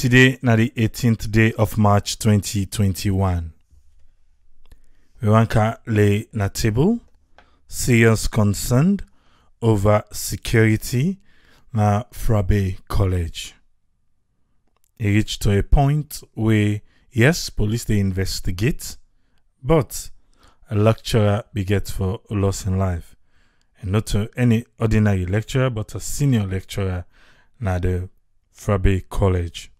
Today, na the 18th day of March 2021. We want to lay na table serious concern over security na Fourah Bay College. It reached to a point where, yes, police they investigate, but a lecturer beget for loss in life. And not to any ordinary lecturer, but a senior lecturer na the Fourah Bay College.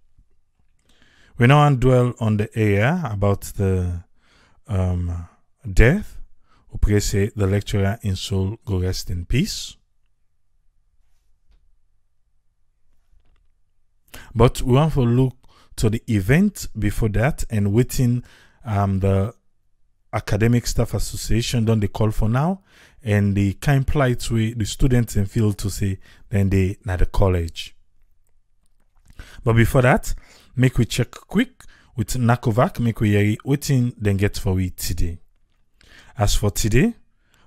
We now dwell on the area about the um, death. We pray say the lecturer in soul go rest in peace. But we want to look to the event before that and within um, the academic staff association done the call for now and the kind plight way the students and feel to say then they na the college. But before that, make we check quick with NaCOVERC, make we hear waiting then get for we today. As for today,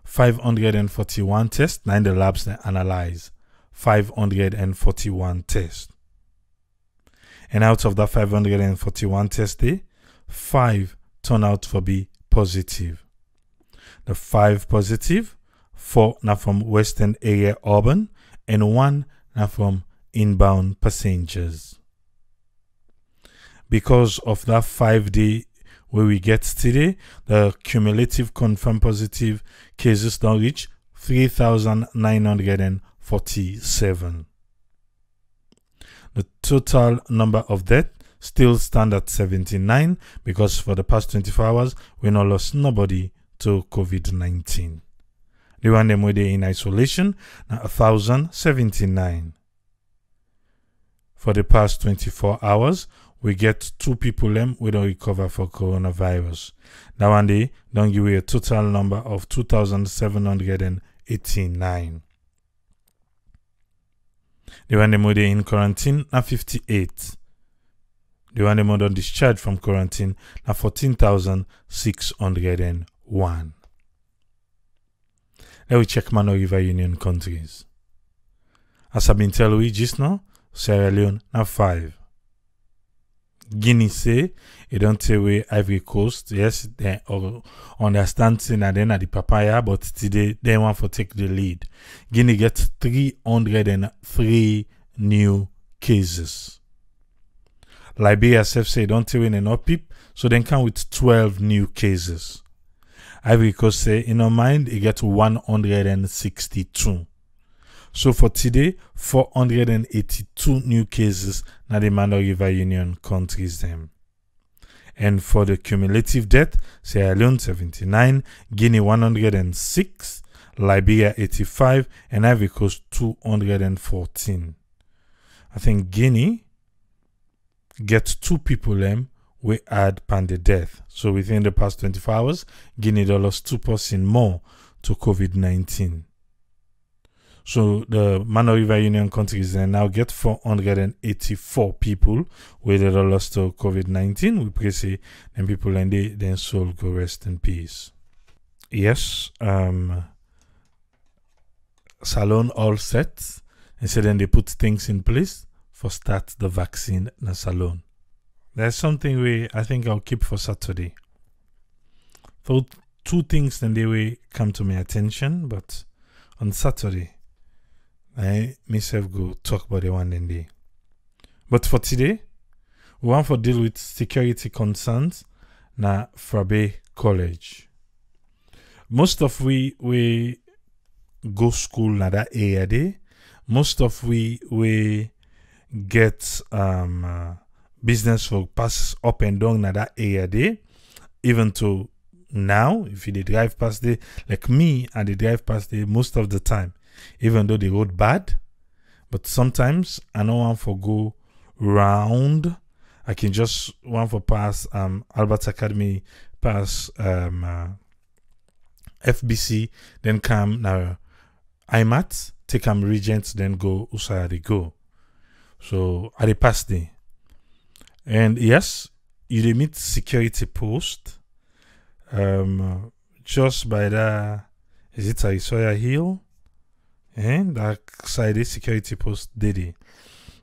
541 tests, nine the labs they analyze. 541 tests. And out of that 541 tests, day, five turn out for be positive. The five positive, four now from Western area urban, and one now from inbound passengers. Because of that five day where we get today, the cumulative confirmed positive cases now reach 3,947. The total number of deaths still stand at 79 because for the past 24 hours we not lost nobody to COVID-19. The one them were in isolation now 1,079. For the past 24 hours, we get two people them we don't recover for coronavirus. Now one day don't give you a total number of 2,789. The one them were in quarantine now 58. The one them were on discharge from quarantine now 14,601. Let we check Mano River Union countries. As I've been telling you just now, Sierra Leone now 5. Guinea say don't take away Ivory Coast. Yes, they understand saying that then at the papaya, but today they want to take the lead. Guinea gets 303 new cases. Liberia self say don't take away enough peep, so then come with 12 new cases. Ivory Coast say in our mind it gets 162. So for today, 482 new cases na the Mano River Union countries them. And for the cumulative death, Sierra Leone 79, Guinea 106, Liberia 85, and Ivory Coast 214. I think Guinea gets two people them we add panda death. So within the past 24 hours, Guinea lost two person more to COVID-19. So the Mano River Union countries then now get 484 people with the lost to COVID 19. We pray say them people and they then soul go rest in peace. Yes, um Salone all set. And so then they put things in place for start the vaccine na Salone. There's something we I think I'll keep for Saturday. So two things then they will come to my attention, but on Saturday I myself go talk about the one in day. But for today, we want to deal with security concerns na Fourah Bay College. Most of we we go school na that area day. Most of we we get um uh, business for pass up and down na that area day. Even to now, if you drive past there, like me, I dey drive past there most of the time even though the road bad. But sometimes I don't want to go round. I can just want for pass um Albert Academy, pass um uh, FBC, then come now IMAT, take am Regent, then go Usaya they go. So I dey pass there. And yes, you dey meet security post. Um just by the is it Isoya Hill? Eh, that side security post it.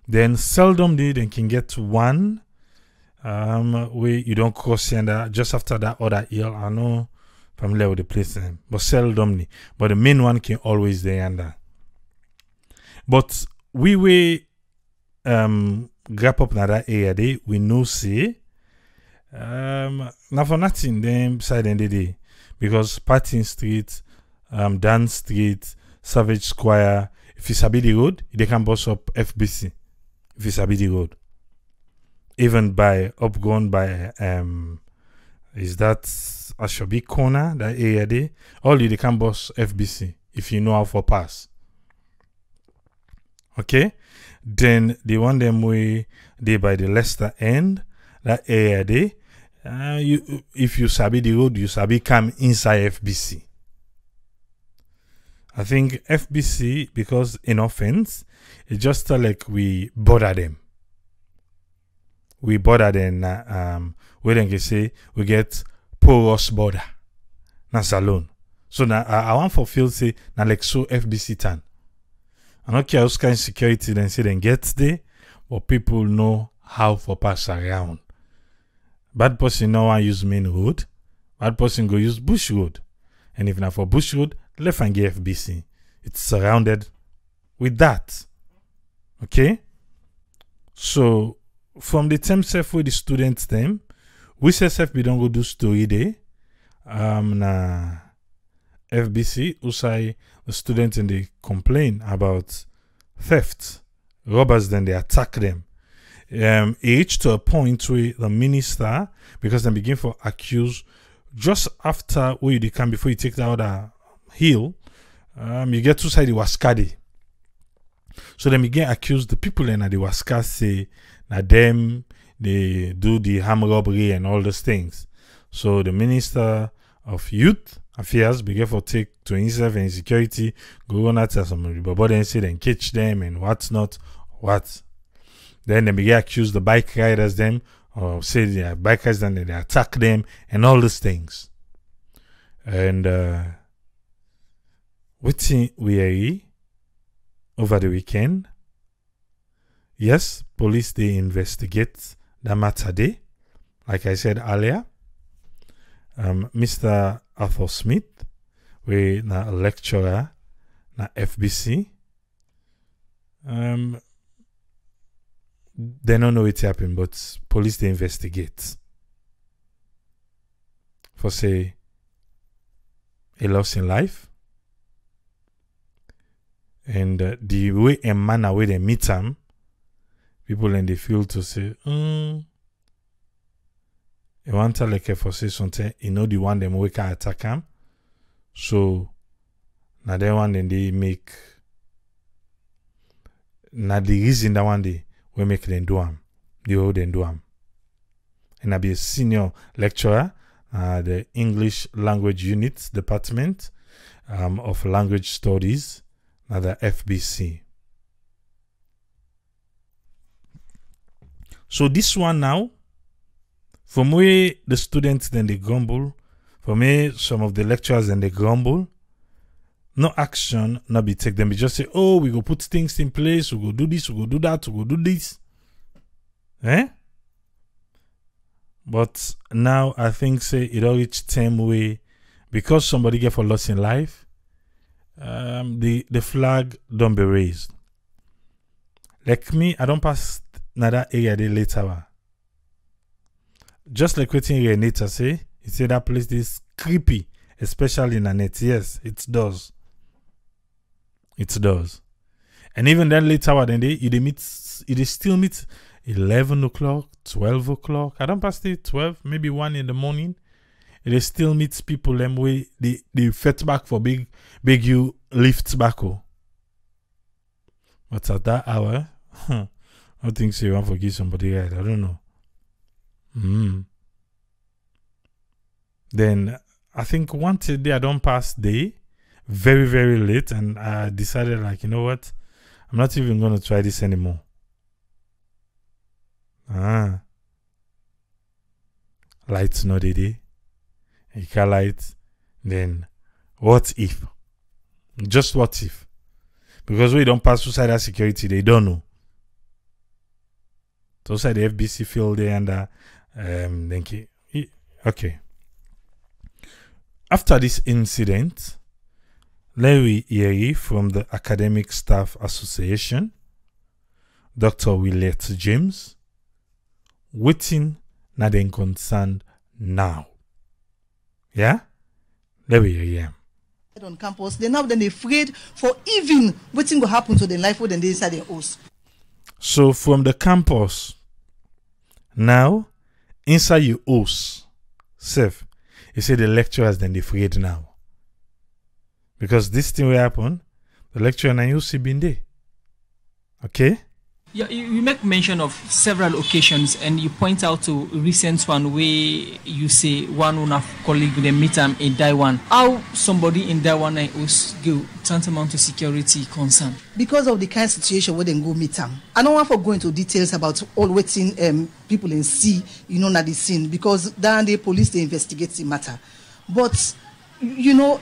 Then seldom they can get one um where you don't cross under just after that other hill. I know familiar with the place name, but seldomly. But the main one can always there under. But we we um grab up that area there, we know say um now for nothing them side end the day because Patton Street, um Dan Street, Savage Square, if you sabi the road, they can bus up FBC. If you sabi the road. Even by up upgone by um is that Ashobi corner, that area there, all you they can bus FBC if you know how for pass. Okay? Then the one them way they by the Leicester end, that area there. Uh, you if you sabi the road, you sabi come inside FBC. I think FBC because in offense, it just uh, like we bother them. We bother them. Uh, um, we then can say we get porous border. That's alone. So now I, I want for feel say now like so FBC tan. I don't care what kind of security then say then gets there, but people know how for pass around. Bad person no one use main road. Bad person go use bush road. And if not for bush road, left and FBC. It's surrounded with that. Okay? So from the term self with the students them, we say self we don't go do story day. Um na FBC usai the students and they complain about theft. Robbers then they attack them. Um reached to a point where the minister, because they begin for accuse just after where you come before you take the other hill, um, you get to side the Waskadi. So then begin accuse the people in the Waska say that them they do the ham robbery and all those things. So the minister of youth affairs begin for take to himself and security go on at some but then say then catch them and what's not what. Then they begin accuse the bike riders them or say they are bikers and they attack them and all these things. And uh Wetin we hear over the weekend? Yes, police they investigate the matter day. Like I said earlier, um, Mr. Arthur Smith, we na lecturer na FBC. Um, they don't know what happened, but police they investigate. For say a loss in life and uh, the way and manner where they meet them, people in the field to say, hmm, you want to like for say something, you know the one them can attack him. So now that one then they make now the reason that one they we make them do them, the whole them do them. And I be a senior lecturer, uh, the English Language Unit Department um, of Language Studies na the FBC. So this one now, from where the students then they grumble, from where some of the lecturers then they grumble, no action not be take them. Be just say, oh, we go put things in place, we go do this, we go do that, we go do this. Eh? But now I think say it all reach time way because somebody get for loss in life, um, the the flag don't be raised. Like me, I don't pass another area there later. Just like waiting Renata say, he said that place is creepy, especially in a net. Yes, it does. It does. And even then later then they it meet it still meet eleven o'clock, twelve o'clock. I don't pass the twelve, maybe one in the morning they still meet people them way they they fetch back for big big you lifts back oh. But at that hour, huh, I think want to forgive somebody right. I don't know. Mm. Then I think one day I don't pass day, very, very late, and I decided like, you know what? I'm not even gonna try this anymore. Ah. Lights not the day light, then what if? Just what if? Because we don't pass suicidal security, they don't know. So are the FBC field there under um. E- Okay. After this incident, Larry Erie from the Academic Staff Association, Dr. Willett James, waiting den concerned now. Yeah? Larry Erie. am. on campus they now then afraid for even wetin go happen to dem life dem inside dem house So from the campus, now inside your house, self, you say the lecturers then they afraid now. Because this thing will happen, the lecturer and you see been there. Okay? You, you make mention of several occasions, and you point out to recent one where you say one of colleague they meet am in Taiwan. How somebody in Taiwan and us go tantamount to security concern? because of the kind situation wey dem go meet am i no wan for go into details about all wetin um, people dem see you know na the scene because that day police dey investigate the matter but you know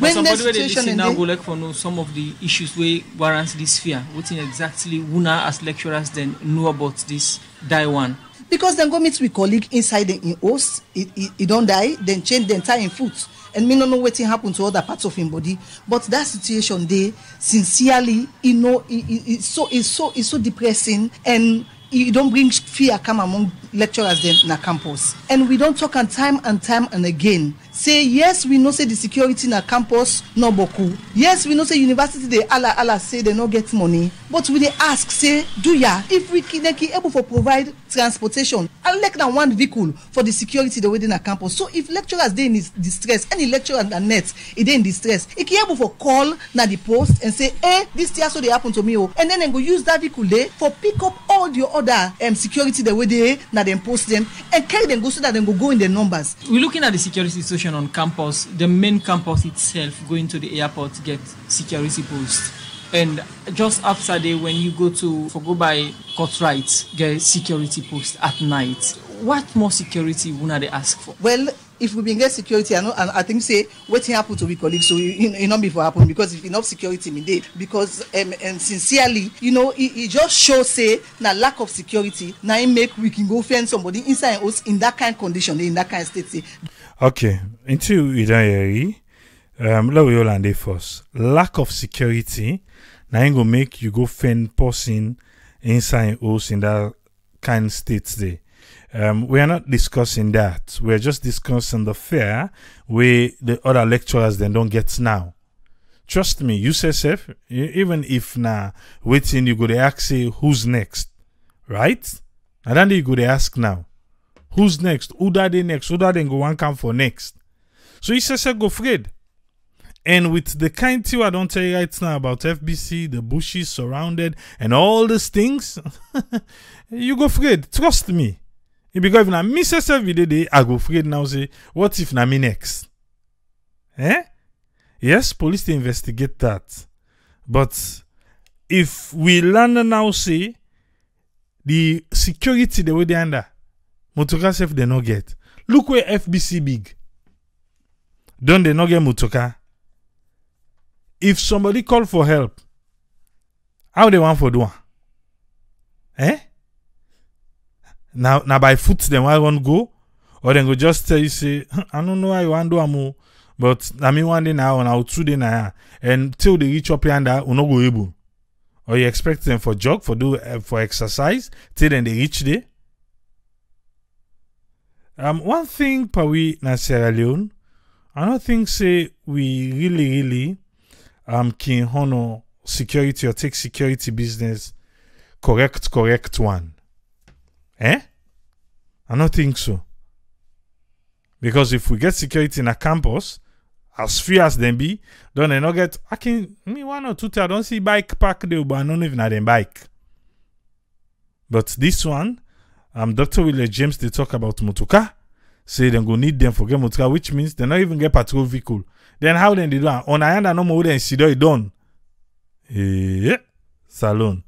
But when that somebody wey dey dem now go like for know some of the issues wey warrant this fear. Wetin exactly una as lecturers then know about this Taiwan? because dem go meet with colleague inside dem im house e e e don die dem change dem tie im foot and me no know wetin happen to other parts of im body but that situation dey sincerely e no e e e so e so e so depressing and e don bring fear come among lecturers dem na campus. And we don talk am time and time and again. Say yes we know say the security na campus no boku yes we know say university dey hala hala say dem no get money. But we dey ask say duya if we kineki able for provide transportation alek na one vehicle for the security dey wey dey na campus. So if lecturers dey in dis- distress any lecturer na net e dey in distress e fit able for call na the post and say eh this thing so dey happen to me o and then dem go use that vehicle dey for pick up all the other um, security dey wey dey na dem post dem and carry dem go so that dem go go in the numbers We're looking at the security situation on campus. The main campus itself, going to the airport, get security post. And just after day, when you go to for go by Cotright, get security post at night. What more security would they ask for? well if we bin get security i know and i think say wetin happen to we colleagues so e e no be for happen because if enough security bin dey because um, um, sincerely you know e e just show say na lack of security na im make we can go find somebody inside im house in that kind condition in that kind state say Okay. Until you don't hear it, um, let we and first. Lack of security, now ain't gonna make you go fend person inside house in that kind state there. Um, we are not discussing that. We're just discussing the fear where the other lecturers then don't get now. Trust me, you say safe, even if na waiting you go to ask say who's next, right? And then you go to ask now. Who's next? Who that dey next? Who that then go wan come for next? So he says go afraid. And with the kind thing i don't tell you right now about fbc the bushes surrounded and all these things you go afraid. Trust me because if na me say sef be dey i go afraid now say what if na me next? Eh? Yes police dey investigate that. But if we learn now say the security the way dey under motoka sef dey no get. Look where fbc big. Don dey no get motoka. If somebody call for help how dey wan for do eh na na by foot dem wan run go or dem go just tell you say i no know how you wan do am o but na me one day na or na two day na and till dey reach up yanda we no go able or you expect dem for jog for do uh, for exercise till dem dey reach there Um, one thing, Pawi na Sierra Leone, I don't think say we really, really um can honor security or take security business correct, correct one. Eh? I don't think so. Because if we get security in a campus, as few as them be, don't they not get I can me one or two I don't see bike park there, but I don't even have them bike. But this one, um, Dr. Willie James, they talk about motoka. Say they go need them for get motoka, which means they not even get patrol vehicle. Then how then they do? On ayanda no more than see done. Eh, salon.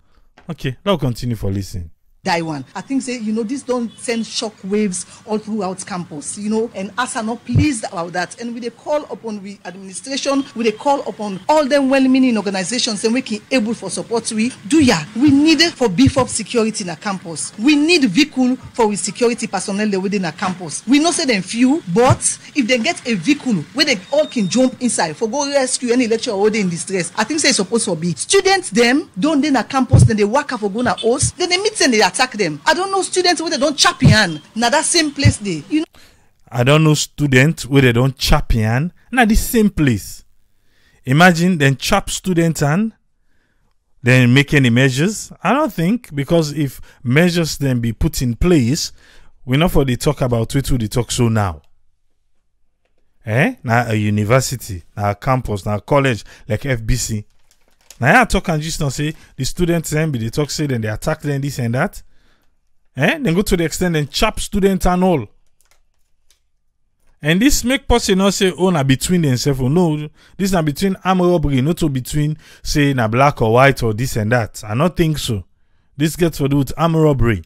Okay, now continue for listening. Die one. I think say you know this don't send shock waves all throughout campus you know and us are not pleased about that. And we dey call upon we administration we dey call upon all dem well-meaning organizations and wey can able for support. We do ya we need for beef up security na campus. We need vehicle for we security personnel within na campus. We know say dem few but if they get a vehicle where they all can jump inside for go rescue any lecturer wey dey in distress i think say e suppose for be. Students dem don dey a campus dem dey waka for go na host dem dey meet dem dey attack them. I don't know students where they don't chap in. Now that same place they, you know. I don't know students where they don't chap in. Now the same place. Imagine then chop students hand, then make any measures. I don't think because if measures then be put in place, we know for the talk about what we talk so now. Eh? Now a university, now a campus, now a college like FBC. Now I talk and just don't say the students then be they talk say then they attack them this and that. Eh? Then go to the extent and chop students and all. And this make person not say, oh, na between themselves. No, this na between armed robbery, not to between, say, na black or white or this and that. I not think so. This gets to do with armed robbery.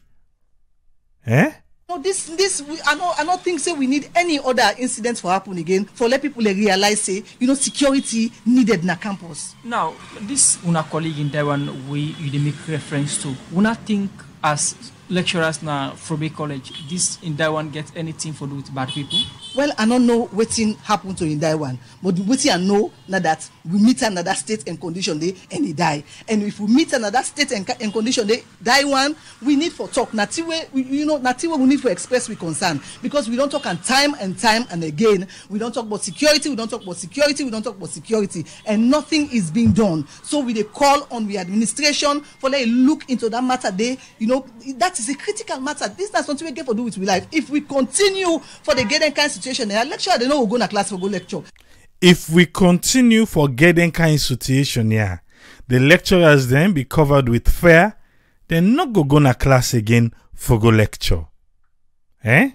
Eh? No, this this we, I not I not think say we need any other incidents for happen again for let people like, realize say you know security needed na campus. Now, this una colleague in Taiwan we you dey make reference to, una think as lecturers na Frobe College, this in Taiwan get anything for do with bad people? well i no know wetin happen to die one but wetin i know na that we meet another state and condition dey and he die. And if we meet another state and, and condition dey die one we need for talk. Na till wey you know na we need for express we concern. Because we don talk am time and time and again. We don talk about security we don talk about security we don talk about security. And nothing is being done. So we dey call on the administration for let e look into that matter dey you know that is a critical matter. This na something wey get for do with we life. If we continue for the get kind situation eh lecturer dey no go go na class for go lecture If we continue for getting kind situation here, the lecturers then be covered with fear, then not go go na class again for go lecture. Eh?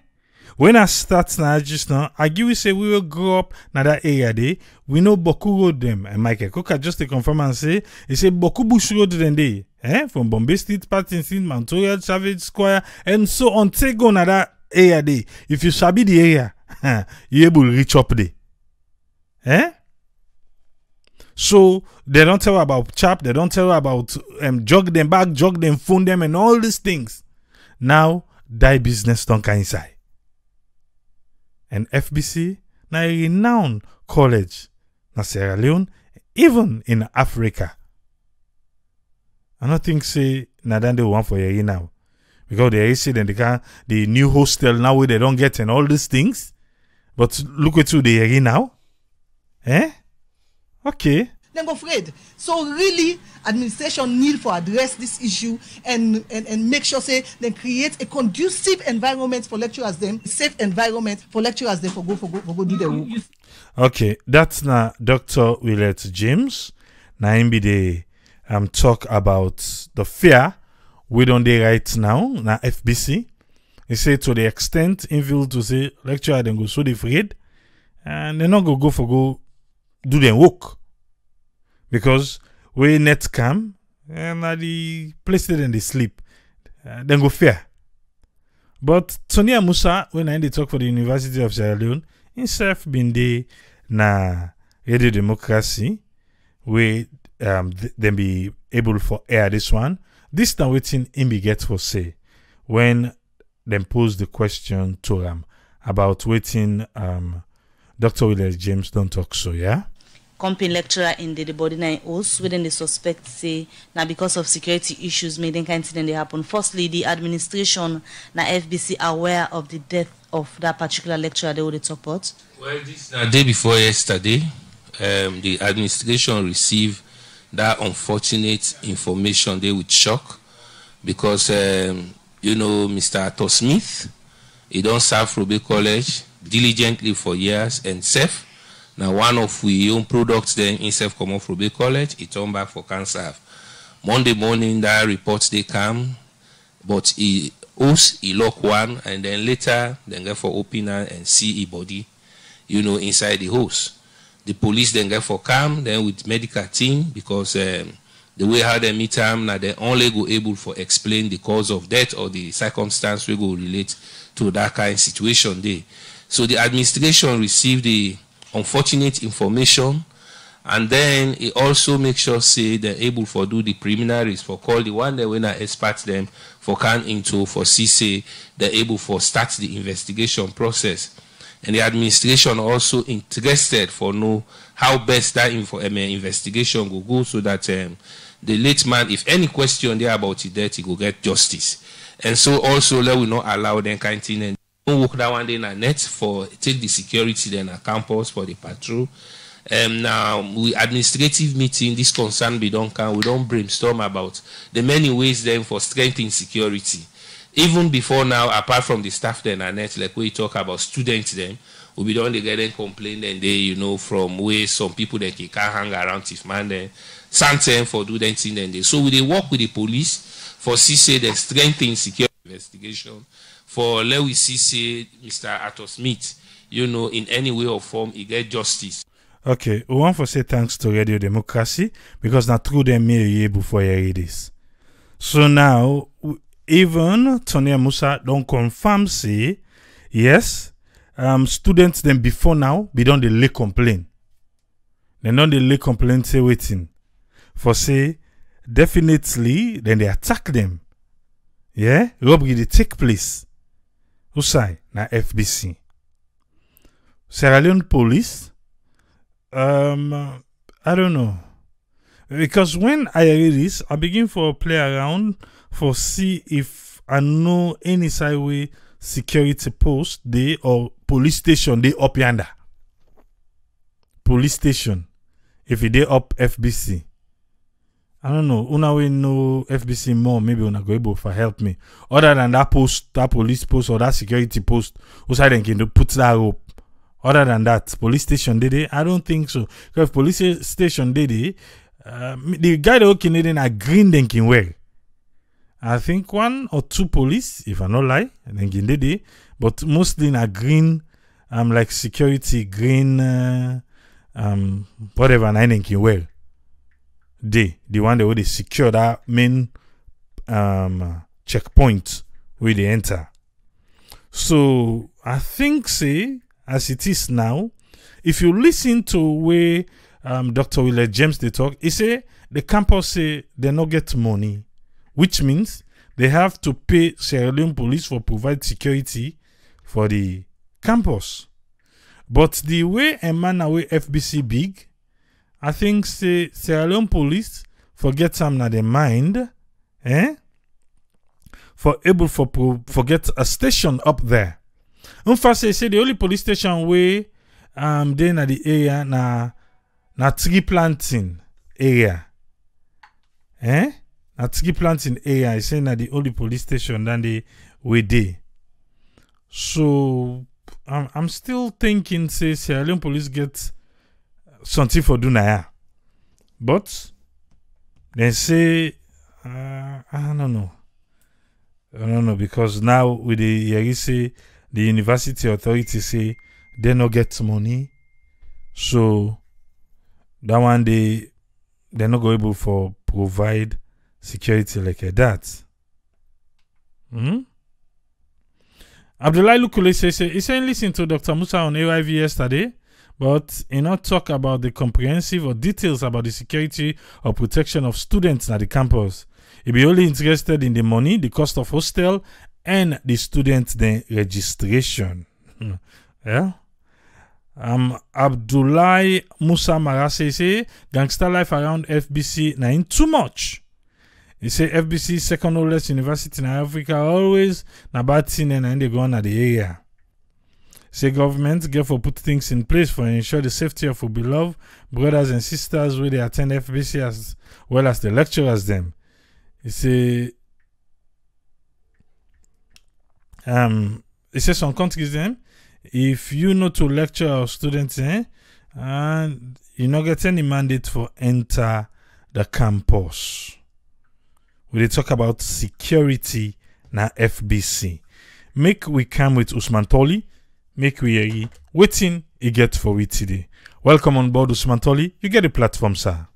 When I start now just now, I give you say we will grow up na that area day. We know Boku road them. And Michael Cook just to confirm and say, he say Boku Bush road then day. Eh? From Bombay Street, Pattinson, Montorial, Savage Square, and so on. Take go na that area day. If you sabi the area, you able reach up there. Eh? So they don't tell about chap, they don't tell about um, jog them back, jog them, phone them, and all these things. Now, die business don't come inside. And FBC, now a renowned college, na Sierra Leone, even in Africa. I don't think say na then they want for you now. Because they say then they can the new hostel now where they don't get and all these things. But look at who they are now. Eh? Okay. dem go afraid so really administration need for address this issue and and and make sure say dem create a conducive environment for lecturers dem safe environment for lecturers dem for go for go for go do their work. Okay, that's na Dr. Willett James. Na him be the um talk about the fear we don't dey right now na FBC. He say to the extent in to say lecturer dem go so afraid and they not go go for go do them work because we net come and na the place dem dey sleep uh, dem go fear. But Tony Musa when I dey talk for the University of Sierra Leone himself been dey na radio democracy wey um, th- dem be able for air this one this na wetin im be get for say when dem pose the question to am about waiting um, dr willis james don't talk so yeah company lecturer in the, the body nine host within the suspect say now because of security issues made them kind thing they happen firstly the administration na fbc aware of the death of that particular lecturer they would talk about Well, this na day before yesterday, um, the administration received that unfortunate information. They with shock because um, you know Mr. Ato Smith, he don't serve Robe College diligently for years and safe. Now one of we own products then himself come off Robe College, he turned back for cancer. Monday morning that report they come, but he host he lock one and then later then get for open and see he body you know, inside the house. The police then get for calm, then with medical team, because um, the way how they meet am na dem only go able for explain the cause of death or the circumstance we go relate to that kind of situation dey so the administration received the unfortunate information and then it also makes sure say they're able for do the preliminaries for call the one dem wey na expert dem for can into for say dem able for start the investigation process and the administration also interested for know how best that info, um, investigation go go so that um, the late man, if any question there about his death, he go get justice. And so also let we not allow them kind of thing work that one day in a net for take the security then a campus for the patrol. Um, now we administrative meeting this concern we don't can we don't brainstorm about the many ways then for strengthening security even before now, apart from the staff then and net, like we talk about students then, we be done they get complain and they, you know, from where some people that can hang around if man then something for do that thing then they. So we they work with the police for see say the strengthening security investigation for let we see Mr. Arthur Smith, you know, in any way or form he get justice. Okay, we want to say thanks to Radio Democracy because now through them year before you read this. So now even Tony Musa don't confirm say yes, um, students then before now be done the lay complain. They don't the lay complain say waiting for say definitely then they attack them. Yeah, robbery they take place. Who say na FBC? Sierra Leone police. Um, I don't know because when I read this, I begin for play around for see if I know any sideway security post they or police station they up yonder. Police station. If it they up FBC. I don't know. Una we know FBC more. Maybe una go able for help me. Other than that post, that police post or that security post, who side then can put that up. Other than that, police station did it? I don't think so. Because police station did it, uh, the guy that working in a green then can wear. I think one or two police, if I not lie, then can did it, but mostly in a green, um, like security green, uh, um, whatever, and I can wear. They, the one that would secure that main, um, checkpoint where they enter. So I think, say, as it is now, if you listen to where um, Dr. Willard James they talk, he say the campus say they not get money, which means they have to pay Sierra Leone police for provide security for the campus. But the way a man away FBC big, I think say Sierra Leone police forget some na their mind, eh? For able for pro- forget a station up there. In fact, say, say the only police station where um they na the area na na tree planting area. Eh? Na tree planting area. I say na the only police station than the way they. So I'm I'm still thinking say Sierra Leone police get something for do. But they say uh, I don't know. I don't know because now with the Yeri say the university authority say they no get money, so that one they they not go able for provide security like that. Hmm? Abdullahi Lukule says he said listen to Dr. Musa on AYV yesterday, but he not talk about the comprehensive or details about the security or protection of students at the campus. He be only interested in the money, the cost of hostel, and the student then registration. yeah. Um, Abdullahi Musa Marase say gangster life around FBC na in too much. He say FBC second oldest university in Africa always na bad thing and they go on at the area. Say government for put things in place for ensure the safety of our beloved brothers and sisters where they attend FBC as well as the lecturers them. He say um he say some countries them if you know to lecture our students eh, and you not get any mandate for enter the campus. We talk about security na FBC. Make we come with Usman Toli. Make we hear waiting he get for we today. Welcome on board Usman Toli. You get a platform, sir.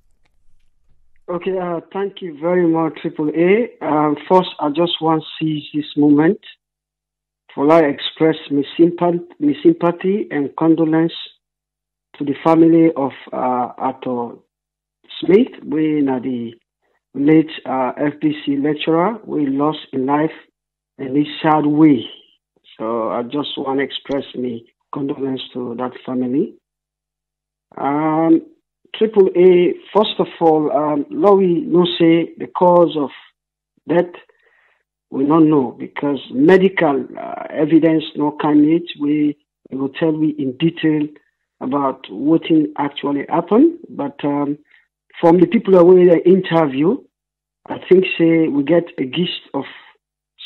Okay, uh, thank you very much, Triple A. Um, first, I just want to seize this moment for I express my sympathy, my sympathy and condolence to the family of uh, Arthur Smith, we are the late uh, FBC lecturer we lost in life in this sad way. So I just want to express my condolence to that family. Um, Triple A, first of all, um, Lowy no say the cause of death we don't know because medical uh, evidence no candidate we, we will tell you in detail about what actually happened. But um, from the people who we interview, I think say we get a gist of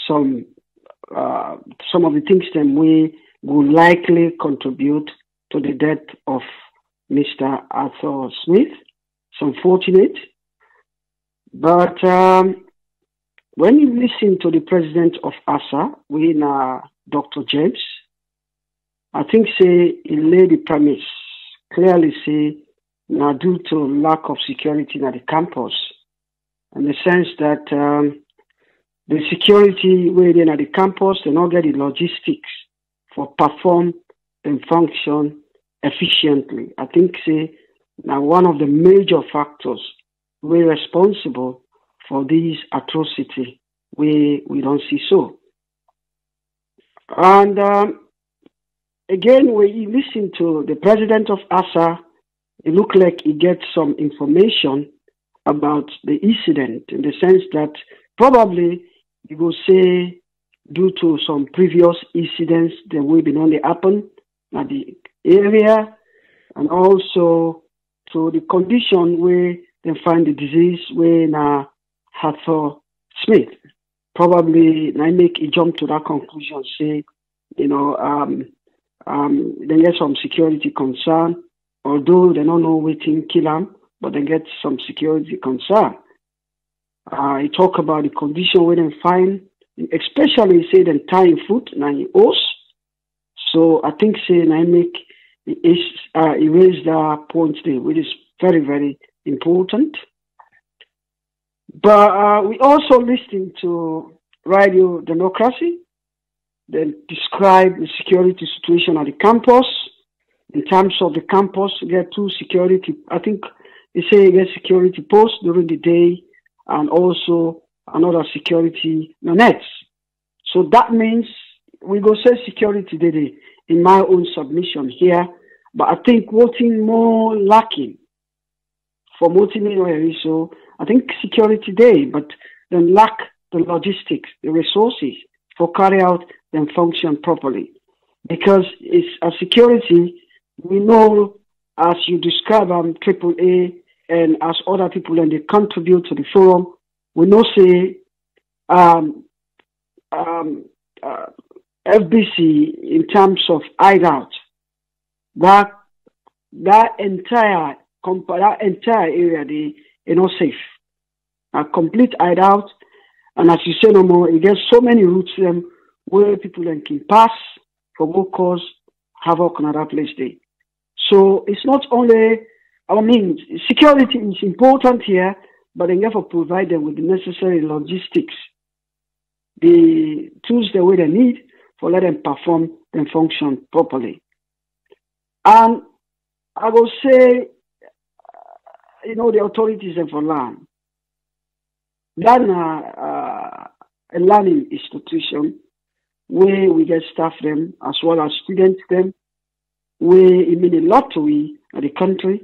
some uh, some of the things that we will likely contribute to the death of Mr. Arthur Smith. It's unfortunate, but um, when you listen to the president of ASA, we uh, Dr. James, I think say he laid the premise clearly say now due to lack of security at the campus, in the sense that um, the security within at the campus and all get the logistics for perform and function efficiently. I think say now one of the major factors we're responsible for this atrocity we we don't see so. And um, again, when you listen to the president of ASA, it looked like he gets some information about the incident in the sense that probably you will say due to some previous incidents that will be only happen at the area and also to the condition where they find the disease when uh, Arthur Smith. Probably I make a jump to that conclusion, say, you know, um, um, they get some security concern, although they don't know waiting kill them, but they get some security concern. Uh, I talk about the condition where they find, especially say the tying foot now in os. So I think say I make is uh, that point there, which is very very important. But uh, we also listen to Radio Democracy then describe the security situation at the campus. In terms of the campus, get two security, I think they say get security posts during the day and also another security nets. So that means we go say security today in my own submission here, but I think voting more lacking for voting so I think security day, but then lack the logistics, the resources for carry out and function properly. Because it's a security, we know as you describe um, AAA and as other people and they contribute to the forum, we know say um, um, uh, FBC in terms of hideout, that that entire that entire area they you know safe, a complete hideout, and as you say no more, it gets so many routes them where people can pass for what cause havoc in other place there. So it's not only, I mean, security is important here, but they to provide them with the necessary logistics, the tools the way they need for let them perform and function properly. And I will say, you know, the authorities have for land. That uh, uh, a learning institution where we get staff them as well as students them, where it mean a lot to we the country.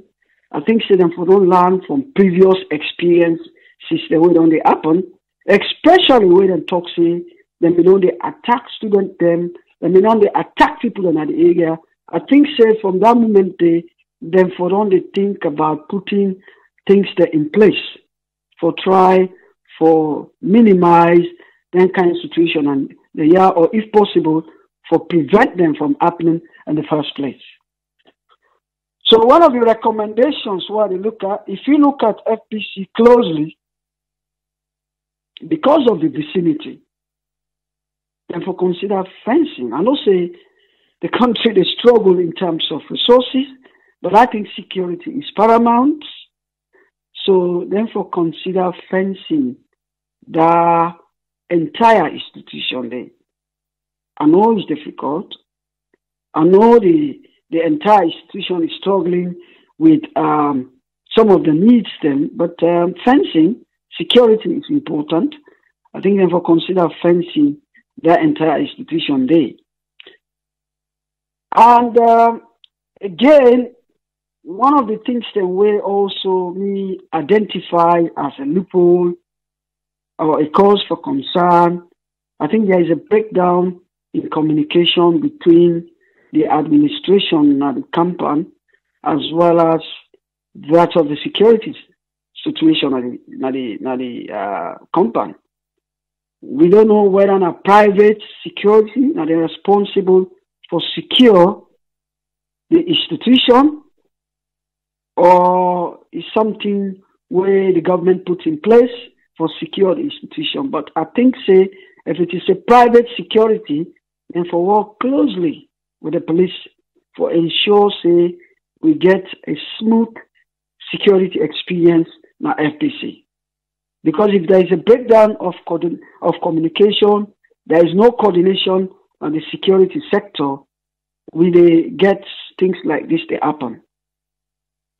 I think them for don't learn from previous experience since the way don't they happen, especially when they talk say them you know they attack student them, them you know they attack people in that area. I think say from that moment they them for don't they think about putting things there in place for try for minimize that kind of situation and the or if possible, for prevent them from happening in the first place. So one of the recommendations what they look at, if you look at FBC closely, because of the vicinity, then for consider fencing. I know say the country they struggle in terms of resources, but I think security is paramount. So therefore consider fencing the entire institution there. I know it's difficult. I know the the entire institution is struggling with um, some of the needs then, but um, fencing, security is important. I think therefore consider fencing the entire institution there. And uh, again, one of the things that we also we identify as a loophole or a cause for concern, I think there is a breakdown in communication between the administration and the company as well as that of the security situation at the, at the, at the uh, company. We don't know whether a private security are responsible for secure the institution or is something where the government puts in place for secure the institution. But I think say if it is a private security, then for work closely with the police for ensure say we get a smooth security experience na FBC. Because if there is a breakdown of, of communication, there is no coordination on the security sector, we they get things like this to happen.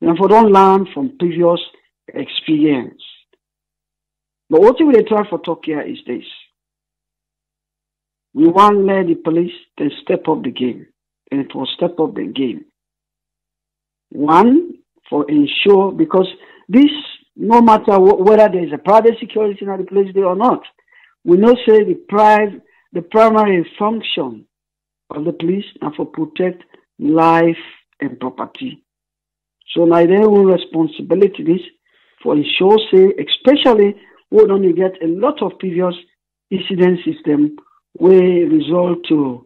And therefore, don't learn from previous experience. But what we try for Tokyo is this. We want let the police then step up the game. And it will step up the game. One, for ensure, because this, no matter whether there is a private security in the place there or not, we know say the private, the primary function of the police are for protect life and property. So now their own responsibility is for ensure say, especially when only get a lot of previous incident system where result to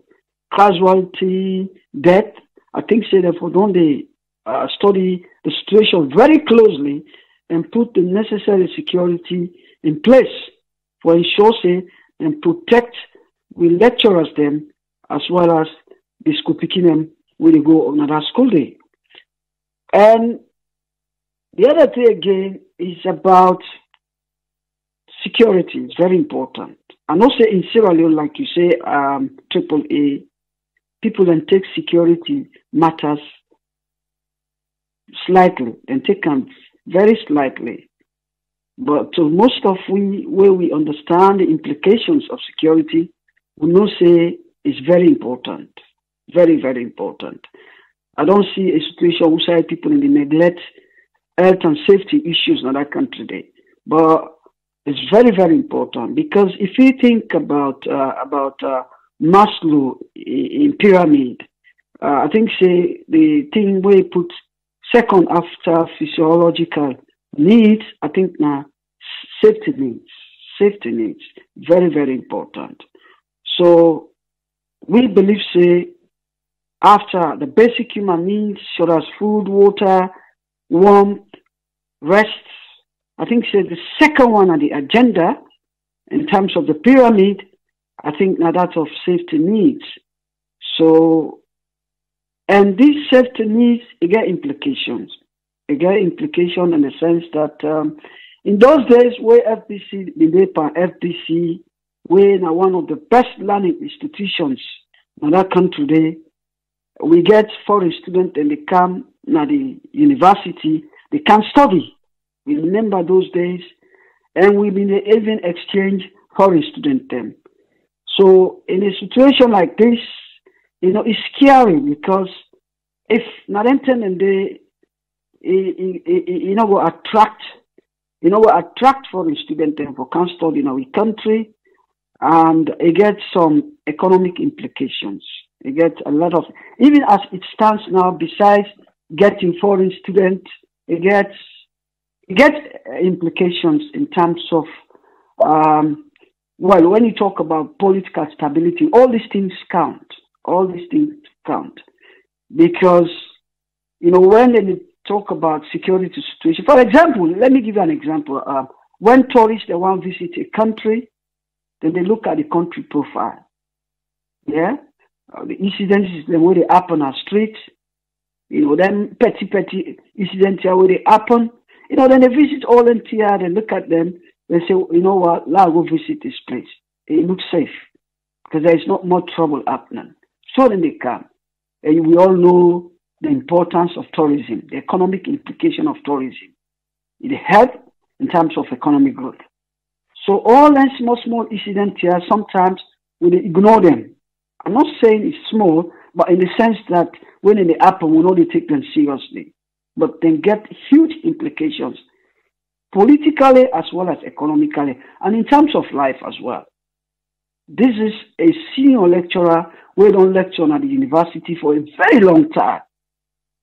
casualty, death. I think say therefore don't they uh, study the situation very closely and put the necessary security in place for ensure say and protect we lecturers them as well as the school picking them when they go on another school day. And the other thing again is about security. It's very important. And also in Sierra Leone, like you say, um, triple A, people then take security matters slightly, and take them very slightly. But to most of we, where we understand the implications of security, we know say it's very important, very very important. I don't see a situation where people in the neglect health and safety issues in that country today. But it's very, very important because if you think about uh, about uh, Maslow in pyramid, uh, I think say the thing we put second after physiological needs, I think now safety needs, safety needs, very, very important. So we believe say after the basic human needs, such as food, water, warmth, rest, I think say the second one on the agenda in terms of the pyramid, I think now that's of safety needs. So, and these safety needs, it get implications. It get implication in the sense that um, in those days where FBC, the NEPA, FBC, were now one of the best learning institutions in that country today, we get foreign students and they come to the university, they can study. We remember those days, and we been even exchange foreign student them. So in a situation like this, you know, it's scary because if Narenten and they, you know, will attract, you know, will attract foreign student them for can in our country, and it gets some economic implications. It gets a lot of, even as it stands now, besides getting foreign students, it gets, it gets implications in terms of, um, well, when you talk about political stability, all these things count. All these things count. Because, you know, when they talk about security situation, for example, let me give you an example. Uh, when tourists they want to visit a country, then they look at the country profile. Yeah? Uh, the incidents the way they happen on our street, you know, them petty petty incidents where they happen. You know, then they visit all NTR, they look at them, they say, you know what, let go visit this place. It looks safe because there is not much trouble happening. So then they come. And we all know the importance of tourism, the economic implication of tourism. It helps in terms of economic growth. So all these small, small incidents here, sometimes we ignore them. I'm not saying it's small, but in the sense that when they happen, we know they take them seriously. But then get huge implications politically as well as economically and in terms of life as well. This is a senior lecturer who don't lecture at the university for a very long time.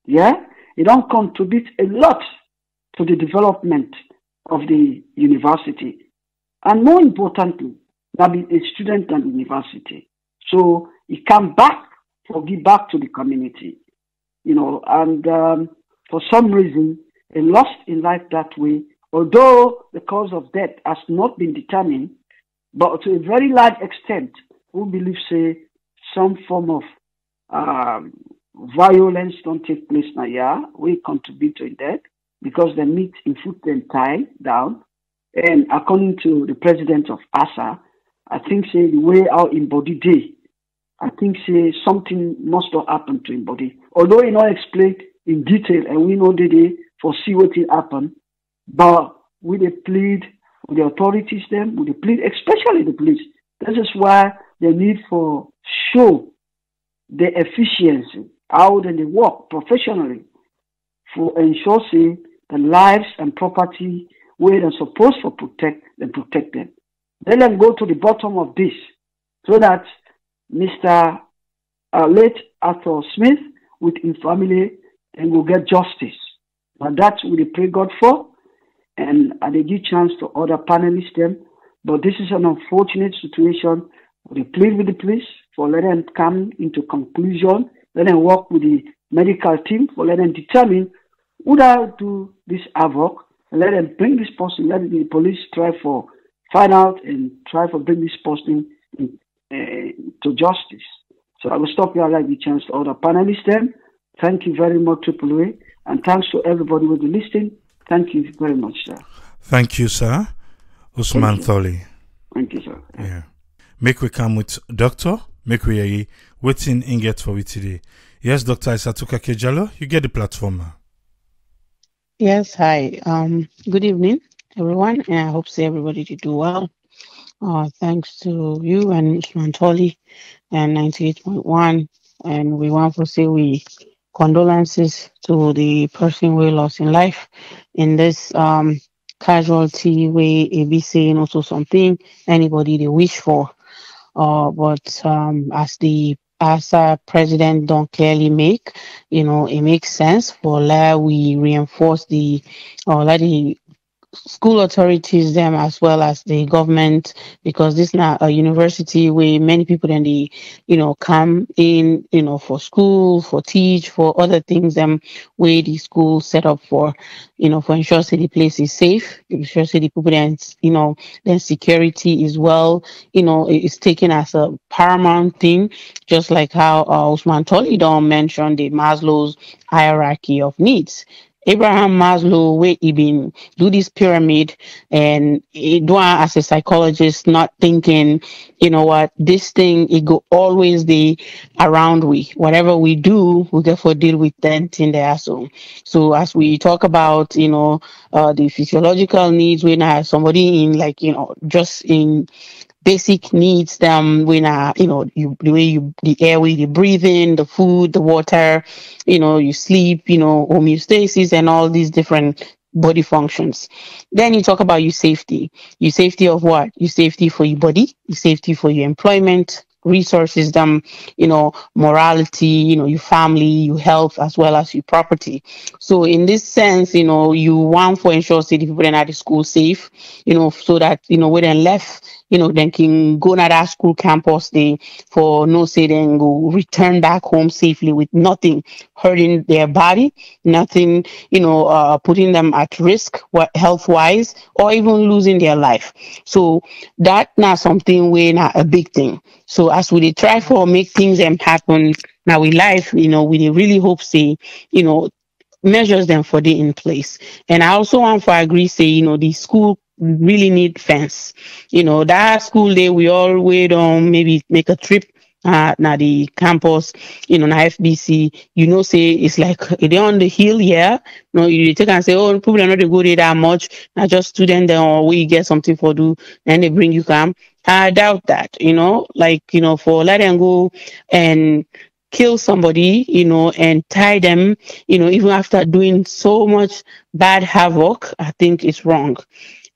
Yeah? He don't contribute a lot to the development of the university. And more importantly, that be a student at the university. So he come back for give back to the community. You know, and um, for some reason, he lost in life that way, although the cause of death has not been determined, but to a very large extent, we believe say some form of um, violence don't take place now, yeah, we contribute to that because the meat in foot and tie down. And according to the president of ASA, I think say the way our embody day, I think say something must have happened to in body. Although he not explained in detail and we know the day foresee what will happen, but we they plead with the authorities them, we they plead, especially the police. This is why the need for show the efficiency, how they work professionally for ensuring the lives and property where they're supposed to protect, then protect them. Then Let them go to the bottom of this so that Mr. Uh, late Arthur Smith with his family and will get justice. And that's what we pray God for. And they give chance to other panelists them. But this is an unfortunate situation. We plead with the police for letting them come into conclusion, let them work with the medical team for letting them determine who that do this havoc, let them bring this person, let the police try for find out and try for bring this person in, uh, to justice. So I will stop here. I like the chance to other panelists then. Thank you very much, Triple A, and thanks to everybody who is listening. Thank you very much, sir. Thank you, sir. Usman Tholi. Thank you, sir. Yeah. Make we come with doctor. Make we hear waiting in get for we today. Yes, Dr. Isatuka Kejalo, you get the platform. Yes, hi. Um, good evening, everyone, and I hope see everybody to do well. Uh, thanks to you and Usman Toli and 98.1. And we want to say we condolences to the person we lost in life in this um, casualty way, FBC, and also something anybody they wish for. Uh, but um, as the as a president don't clearly make, you know, it makes sense for let we reinforce the or let the school authorities them as well as the government because this not a university where many people then they you know come in you know for school for teach for other things them where the school set up for you know for ensure the place is safe ensure the people then you know then security is well you know is taken as a paramount thing just like how uh, Usman Tolidon mentioned the Maslow's hierarchy of needs Abraham Maslow, where he been do this pyramid and do as a psychologist, not thinking, you know what, this thing, it go always the around we. Whatever we do, we therefore deal with that in there. So, so as we talk about, you know, uh, the physiological needs, when I have somebody in like, you know, just in basic needs them when uh you know you the way you the airway you breathe in the food the water you know you sleep you know homeostasis and all these different body functions. Then you talk about your safety. Your safety of what? Your safety for your body your safety for your employment resources them you know morality you know your family your health as well as your property. So in this sense you know you want for ensure city people at the school safe you know so that you know when they left you know then can go to that school campus they for no say then go return back home safely with nothing hurting their body nothing you know uh, putting them at risk health wise or even losing their life. So that not something we not a big thing. So as we try for make things um, happen now we life, you know, we really hope say, you know, measures them for the in place. And I also want to agree, say, you know, the school really need fence. You know, that school day we all wait on maybe make a trip uh now the campus, you know, na FBC, you know, say it's like they on the hill, yeah. No, you take and say, Oh, people are not go there that much, not just student then or we get something for do, and they bring you come. I doubt that, you know, like, you know, for let them go and kill somebody, you know, and tie them, you know, even after doing so much bad havoc, I think it's wrong.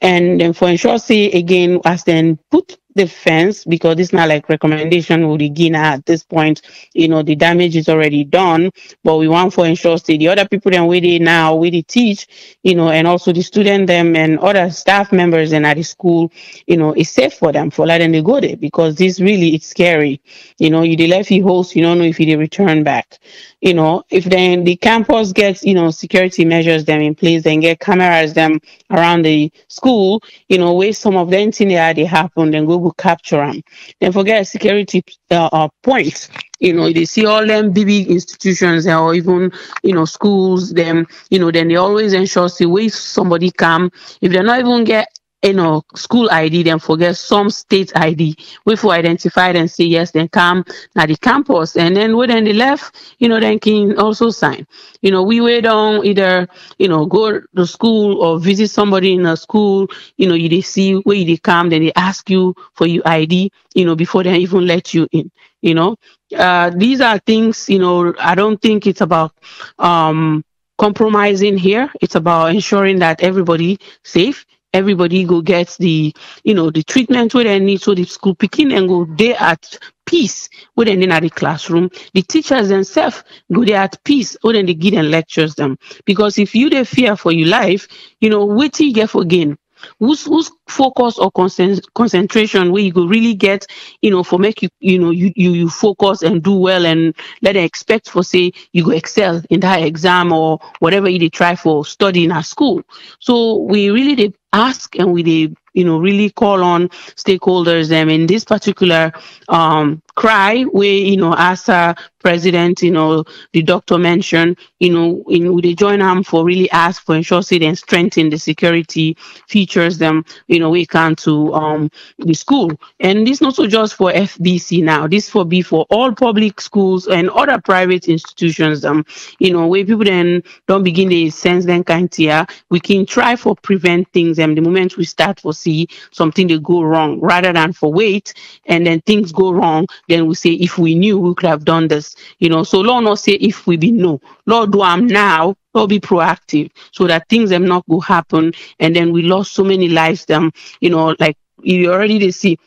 And then for say again, as then put the fence because it's not like recommendation with Guinea at this point. You know, the damage is already done, but we want for ensure say the other people then with it now, with the teach, you know, and also the student them and other staff members and at the school, you know, it's safe for them for letting they go there because this really it's scary. You know, you they left you host, you don't know if they return back. You know, if then the campus gets, you know, security measures them in place, then get cameras them around the school, you know, where some of them thing they happen, then go go capture them. Then forget security uh, uh, points. You know, they see all them big institutions or even, you know, schools, them, you know, then they always ensure see where somebody come. If they're not even get you know, school ID, then forget some state ID. We for identify and say yes, then come now the campus. And then when they left, you know, then can also sign. You know, we wait on either, you know, go to school or visit somebody in a school, you know, you they see where they come, then they ask you for your ID, you know, before they even let you in, you know. Uh, these are things, you know, I don't think it's about um compromising here. It's about ensuring that everybody safe everybody go get the you know the treatment where they need so the school picking and go there at peace when they in the classroom. The teachers themselves go there at peace when they give and lectures them because if you they fear for your life you know what you get for gain whose whose focus or concent- concentration where you go really get you know for make you you know you, you you focus and do well and let them expect for say you go excel in that exam or whatever you they try for studying at school. So we really they ask and we did you know really call on stakeholders them in this particular um cry where you know as a president you know the doctor mentioned you know in they join them for really ask for ensure say and strengthen the security features them you know we can to um the school. And this not so just for fbc now. This for be for all public schools and other private institutions um you know where people then don't begin to sense then kind here we can try for prevent things and the moment we start for see something to go wrong rather than for wait and then things go wrong then we say if we knew we could have done this you know. So lord not say if we be no lord do i'm now or be proactive so that things them not go happen and then we lost so many lives them you know like you already they see.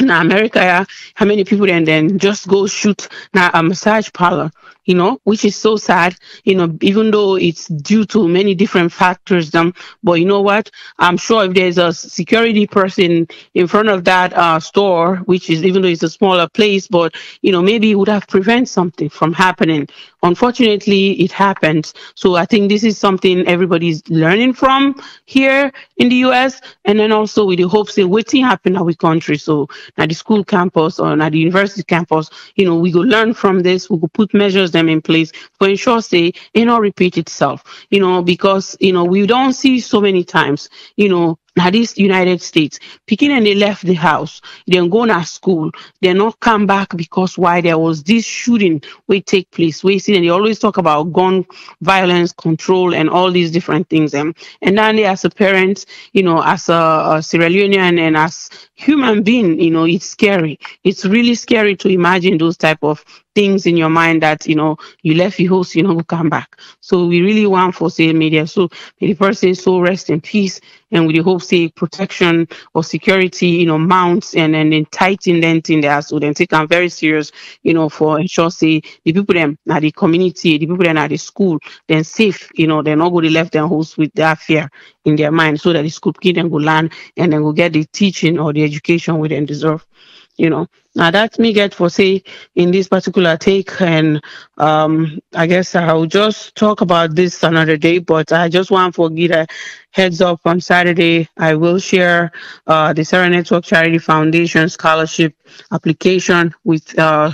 Now America, how many people then then just go shoot now a massage parlor, you know, which is so sad, you know, even though it's due to many different factors. Um, but you know what? I'm sure if there's a security person in front of that uh, store, which is even though it's a smaller place, but you know, maybe it would have prevented something from happening. Unfortunately, it happened. So I think this is something everybody's learning from here in the US, and then also with the hopes that waiting happen our country. So at the school campus or at the university campus, you know, we go learn from this, we go put measures them in place for ensure say it not repeat itself, you know, because you know we don't see so many times, you know, now this United States, picking and they left the house, then go to school, they not come back because why there was this shooting will take place. We see and they always talk about gun violence control and all these different things. Um, and then as a parent, you know, as a, a Sierra Leonean and as human being, you know, it's scary. It's really scary to imagine those type of things in your mind that you know you left your host, you know, come back. So we really want for say media. So may the person so rest in peace and with the hope say protection or security, you know, mounts and then then tighten them in there. So then take them very serious, you know, for ensure say the people them now the community, the people them at the school, then safe, you know, they're not going to left their host with that fear in their mind so that the school kid then go learn and then go get the teaching or the education we then deserve you know. Now that's me get for say in this particular take and um i guess i'll just talk about this another day but i just want to get a heads up on saturday. I will share uh the Sierra Network charity foundation scholarship application with uh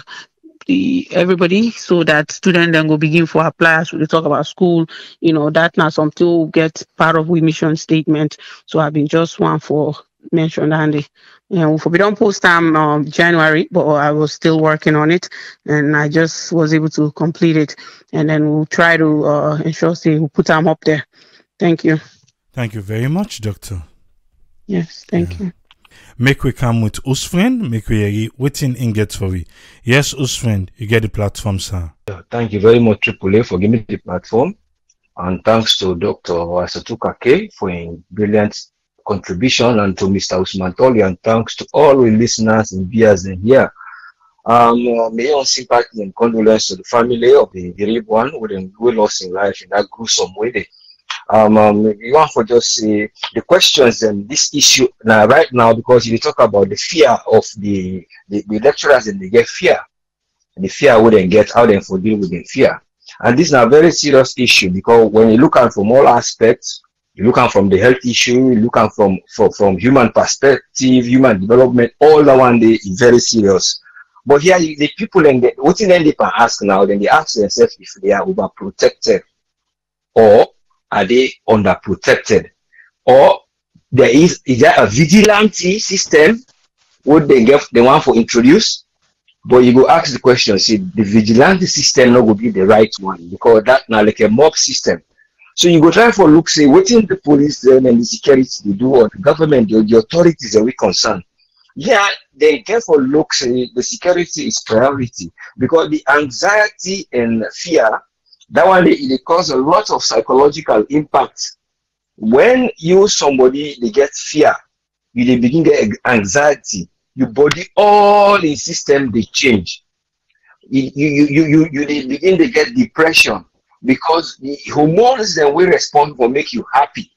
the everybody so that student then will begin for apply as we talk about school, you know, that now something will get part of we mission statement. So I've been just one for mentioned Andy. You know, for we don't post time um, January, but I was still working on it and I just was able to complete it. And then we'll try to uh, ensure say we'll put them up there. Thank you. Thank you very much, Doctor. Yes, thank you. Make we come with Usfriend, make we hear waiting in get for we. Yes, us friend, you get the platform, sir. Yeah, Thank you very much, Triple A, for giving me the platform. And thanks to Dr. Asatuka K for a brilliant contribution and to Mr. Usman Toli. And thanks to all the listeners and viewers in here. Um, uh, may our sympathy and condolence to the family of the bereaved one who, who lost in life in that gruesome way. Um, um, you want for just say the questions and this issue now right now because you talk about the fear of the the, the lecturers and they get fear the fear wouldn't get out and for deal with the fear. And this is a very serious issue because when you look at from all aspects, you look at from the health issue, you look at from, from from human perspective, human development, all that one day is very serious. But here the people and the, what in then they can ask now, then they ask themselves if they are overprotected or are they underprotected? Or there is is there a vigilante system would they get the one for introduce? But you go ask the question, see, the vigilante system not go be the right one because that now like a mob system. So you go try for look, say, what in the police then and the security they do or the government, the, authorities are we concerned. Yeah, they for look, say, the security is priority because the anxiety and fear, that one they, cause a lot of psychological impact. When you somebody they get fear, you they begin get anxiety, your body all in system they change. You you you you you, you they begin to get depression because the hormones that we respond will make you happy.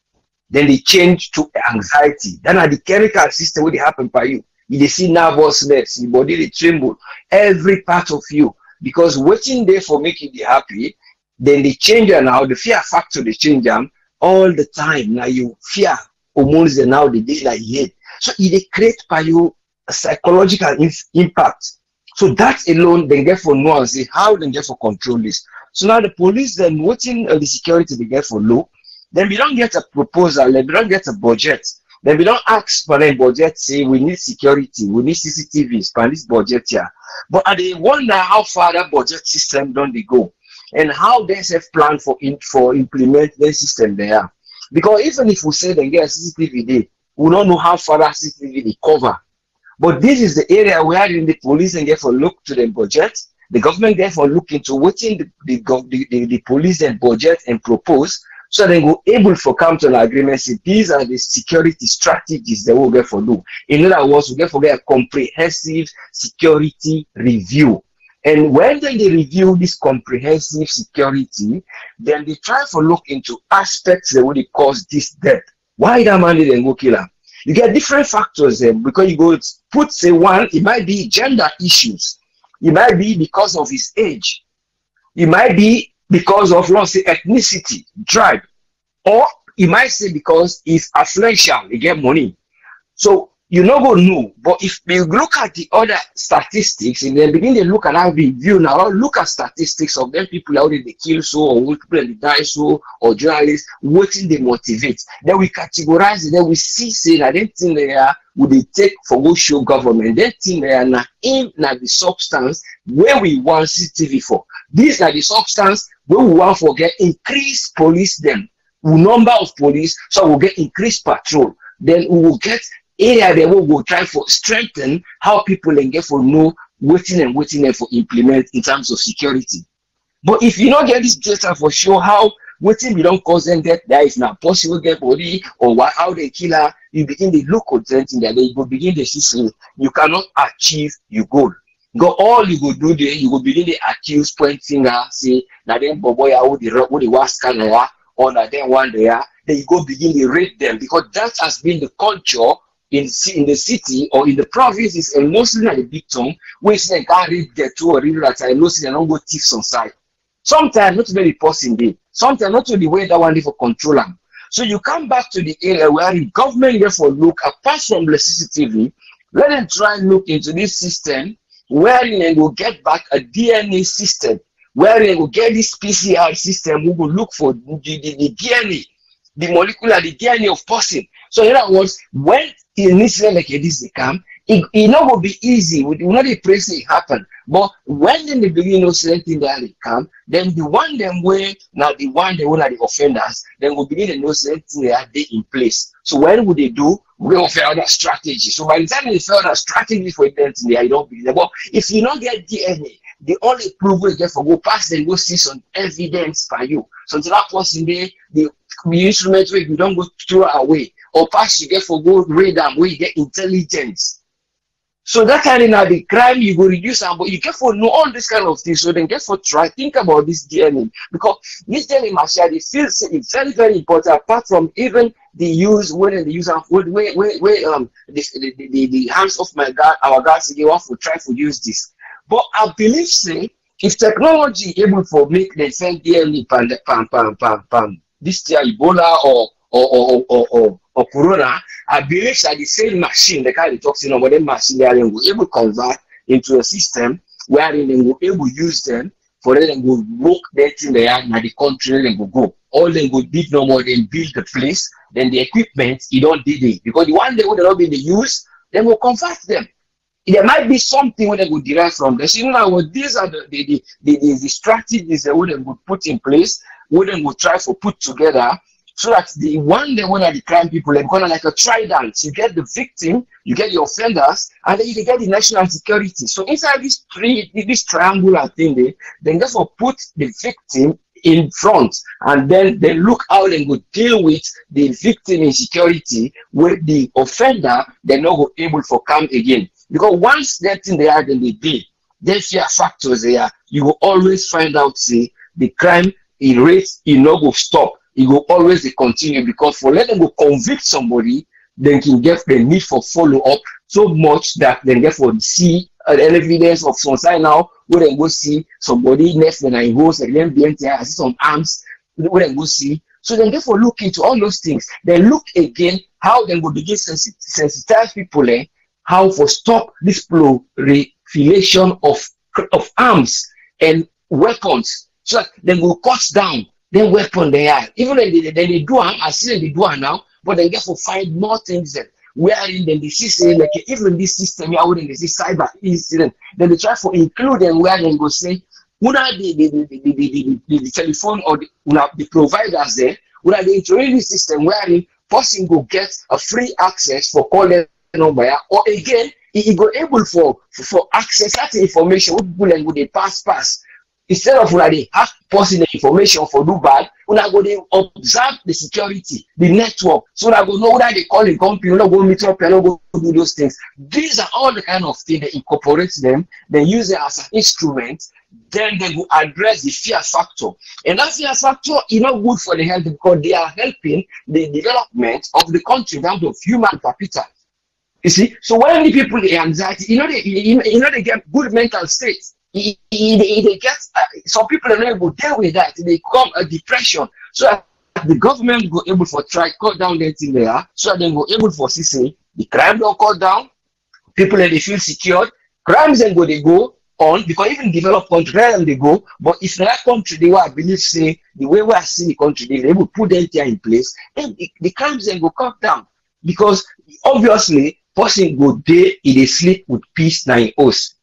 Then they change to anxiety. Then at the chemical system will happen by you. You see nervousness, your body they tremble, every part of you. Because waiting there for making you happy, then they change now, the fear factor they change them all the time. Now you fear hormones and now they dey like hate. So it create by you a psychological impact. So that alone, they get for say how they get for control this. So now the police then waiting uh, the security they get for low. Then we don't get a proposal, then we don't get a budget. Then we don't ask for a budget, say we need security, we need CCTVs for this budget here. But I they wonder how far that budget system don't they go and how they have planned for in, for implement the system there. Because even if we say they get a CCTV day, we don't know how far that CCTV they cover. But this is the area where in the police and therefore look to the budget. The government therefore look into what in the, the, the, the, police and budget and propose so they go able for come to an agreement. Say these are the security strategies that we'll get for do. In other words, we get for get a comprehensive security review. And when they review this comprehensive security, then they try to look into aspects that would cause this death. Why that man didn't go kill? You get different factors there because you go put say one, it might be gender issues, it might be because of his age, it might be because of let's say ethnicity, tribe, or it might say because he's affluential, he get money. So you no go know, but if you look at the other statistics and then begin to look at our review now, look at statistics of them people there they kill so or people that they die so or journalists, waiting they motivate. Then we categorize it, then we see say that them thing there would they take for go show government, that thing there na in, na the substance where we want CCTV for. These are the substance where we want for get increase police them, number of police, so we'll get increased patrol. Then we will get area that we will try for strengthen how people and get for know waiting and waiting and for implement in terms of security. But if you don't get this data for sure, how waiting we don't cause them death, that is not possible get body or why, how they kill her, you begin to look at something that they go begin to see you cannot achieve your goal. Go all you go do there, you go begin to accuse, point finger, say na them boy ah who the who the worst kind of or na them one there, ah, then you go begin to rate them because that has been the culture in in the city or in the provinces and mostly at the big town where say can't read get to or read that I know they don't go thieves on side. Sometimes not very person. Sometimes not to the way that one for control am. So you come back to the area where the government therefore look apart from the CCTV, let them try and look into this system wherein they will get back a DNA system, wherein they will get this PCR system who will look for the, the, the DNA, the molecular, the DNA of person. So in other words, when an incident like this come, it, it not will be easy. We will not pray it happen. But when in the beginning of certain that they come, then the one them way now the one they will are the offenders, then we begin to know certain they are they in place. So when would they do? We will fail that strategy. So by the time they fail that strategy for them, they don't believe them. But if you don't get DNA, the only proof we get for go past then go see some evidence by you. So to that person there, the, instrument where you don't go throw away or pass you get for go them where you get intelligence. So that kind of now the crime you go reduce and but you get for know all this kind of things. So then get for try think about this DNA because this DNA machine they feel it's very very important apart from even the use when the use of where where where um the the, the, the hands of my God our guys they want to try to use this. But I believe say if technology able for make the same DNA pan pan pan pan pan this Ebola or or or or, or or corona, I believe that the same machine, the kind of toxin or whatever machine they are able to convert into a system wherein they will able use them for them to work that in the area the country then go go. All them go did no more than build the place, then the equipment, you don't did it. Because the one they would not be in the use, then will convert them. There might be something where they would derive from this. You know, what these are the the, the, the, the, strategies that would put in place, they would try to put together so that the one day when the crime people they're gonna like a trident. You get the victim, you get the offenders, and then you get the national security. So inside this three this triangular thing, they then therefore put the victim in front. And then they look how they would deal with the victim insecurity with the offender they're not able to come again. Because once that thing they are then they did there fear factors there. You will always find out see the crime in rate you know will stop it will always continue because for let them go convict somebody, then can get the need for follow up so much that then therefore see uh, evidence of some sign now where they go see somebody next when I go and then BNTI see some arms where they go see. So then therefore look into all those things. Then look again how they will begin sensit sensitize people eh, how for stop this proliferation of of arms and weapons so that they will cut down then weapon they are. Even when they, then they do I see them they do now, but they get to find more things that wherein then they see say like even this system here wouldn't they cyber incident, then they try to include them where they go say, una the the, the, the, the, the, the telephone or the, the providers there, una they introduce this system wherein person go get a free access for calling number or again he go able for for, for access that information with people and with the pass pass instead of una dey person the information for do bad una go dey observe the security the network. So una go know whether they call the company una go meet up una go do those things. These are all the kind of things they incorporate them they use it as an instrument then they go address the fear factor. And that fear factor is not good for the health because they are helping the development of the country in terms of human capital. You see? So when the people dey anxiety you know they you know they get good mental state he, he, he, they get uh, some people are not able to deal with that. They come a depression. So the government go able for try cut down that thing there. So they go able for see the crime don't cut down. People and they feel secured. Crimes then go they go on because even developed country there they go. But if that country they were believe say the way we are seeing the country they able put them there in place, then the, the crimes then go cut down because obviously person go day in a sleep with peace nine hosts.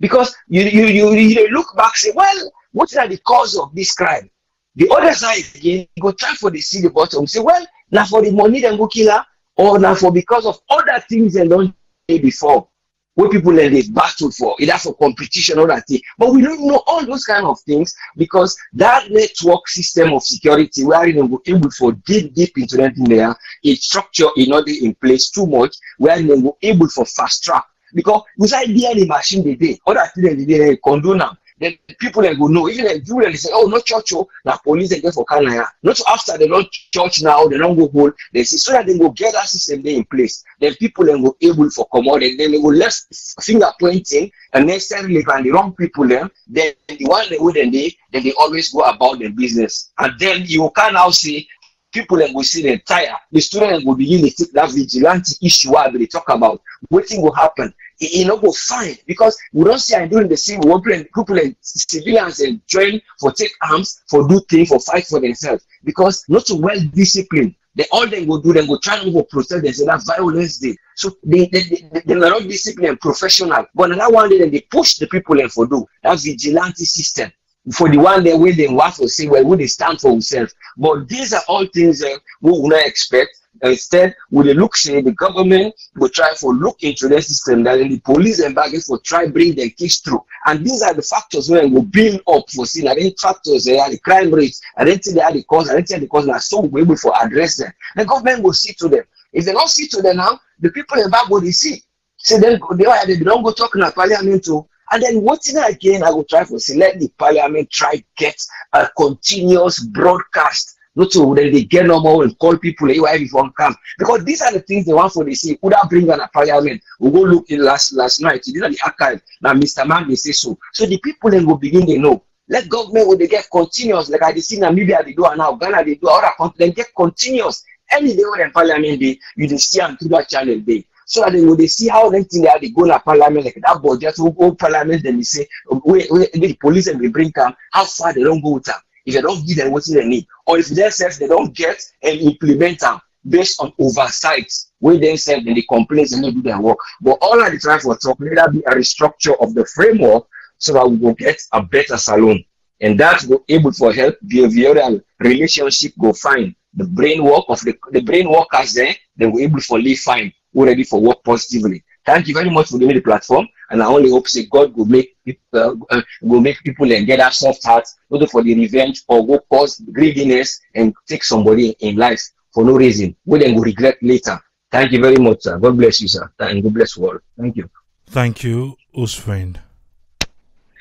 Because you, you, you, you look back say, well, what are the cause of this crime? The other side again, go try for the see the bottom. Say, well, now for the money then go kill her, or now for because of other things they don't say before. What people then they battle for, either for competition or that thing. But we don't know all those kind of things because that network system of security where you know able for deep deep into that in there, a structure in not in place too much, where you know able for fast track because inside DNA machine they dey other things they, dey condone am then people they go know even if dem dey say oh no church oh na police dem get for canada. Not after dem don church now dem don go hold They say so that they go get that system dey in place. Then people dem go able for comot dem dem go less finger pointing and necessarily and the wrong people dem then the one wey dem they dem dey always go about their business. And then you can now say people dem go see dem tire the student go begin dey take that vigilante issue i bin talk about wetin will happen. E no go fine because we don't see am doing the civil war people and civilians and join for take arms for do things for fight for themselves. Because not so well disciplined. They all dem go do dem go try to go protect themselves that violence dey so they they they they na not disciplined and professional. But that one day they push the people dem for do that vigilante system for the one day wey dem want for say well we dey stand for ourselves. But these are all things that we would not expect. Instead we dey look say the government will try for look into the system that the police and baggage for try bring their case through. And these are the factors wey we build up for see na the factors eh, are the crime rates i don't think they are the cause i don't think the cause na so we able for address them? The government will see to them. If they don't see to them now the people in back will see. Say then they they don go talk na parliament o and then wetin again? I will try for say let the parliament try get a continuous broadcast. Not so then they get normal and call people AY before come because these are the things they want for the say could have bring on a parliament. We go look in last last night. These are the archive. Now mr man they say so. So the people then will begin they know. Let government when they get continuous like i see namibia they do and now ghana they do other countries then get continuous. Any day when parliament dey you see am through that channel dey so that they go dey see how dem think they go na parliament like that budget wey go parliament dem dey say wey wey the police dem dey bring am how far they don go with am if they don't give them what they need, or if themselves they don't get and implement them based on oversight, where themselves then they complain and they do their work. But all I try for talk, let that be a restructure of the framework so that we will get a better Salone. And that will able for help behavioral relationship go fine. The brain work of the, the brain workers there, they will able for live fine, we ready for work positively. Thank you very much for giving me the platform. And I only hope say God will make people uh, uh, will make people and get that soft heart, not for the revenge or go cause greediness and take somebody in life for no reason. We then will regret later. Thank you very much, sir. God bless you, sir. And God bless you all. Thank you. Thank you, Usfriend.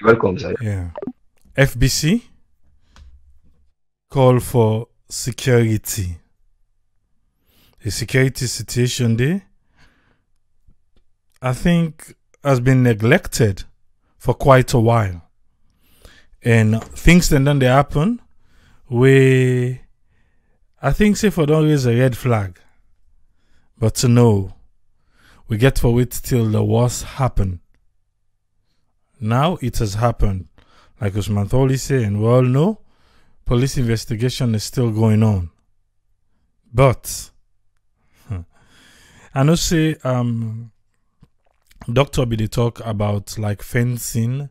Welcome, sir. Yeah. FBC call for security. The security situation there, I think, has been neglected for quite a while. And things then then they happen where I think say for don't raise a red flag. But to know we get for wait till the worst happen. Now it has happened. Like Usman Tholi say, and we all know police investigation is still going on. But I know say um doctor be they talk about like fencing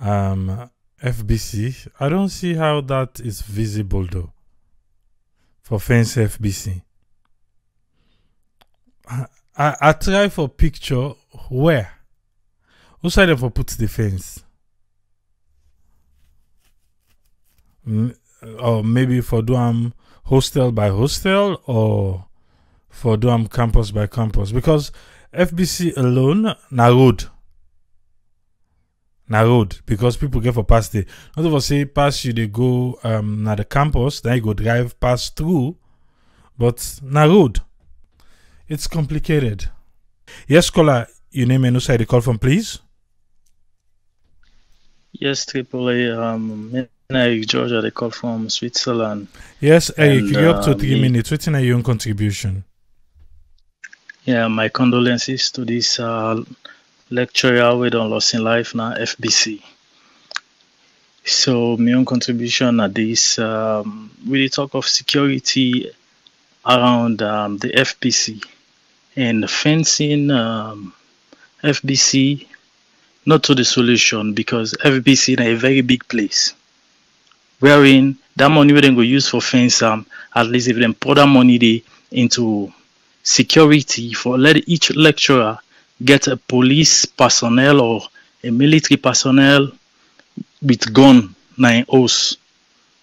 um FBC. I don't see how that is visible though. For fence FBC. I, I, try for picture where? Who side for put the fence? M- or maybe for do am hostel by hostel or for do am campus by campus? Because FBC alone na road. Na road because people get for pass there not for say pass you dey go um na the campus then you go drive pass through but na road. It's complicated. Yes caller your name and who side you call from please? Yes, Triple A. Um, Eric Georgia, they call from Switzerland. yes eric And, you up to um, three me- minutes wetin na your own contribution Yeah, my condolences to this uh, lecturer we don't lost in life now, FBC. So my own contribution at this, um, we dey talk of security around um, the FBC and fencing um, FBC not to the solution because FBC na a very big place. Wherein that money we then go use for fence um, at least if them pour that money dey into security for let each lecturer get a police personnel or a military personnel with gun na in house.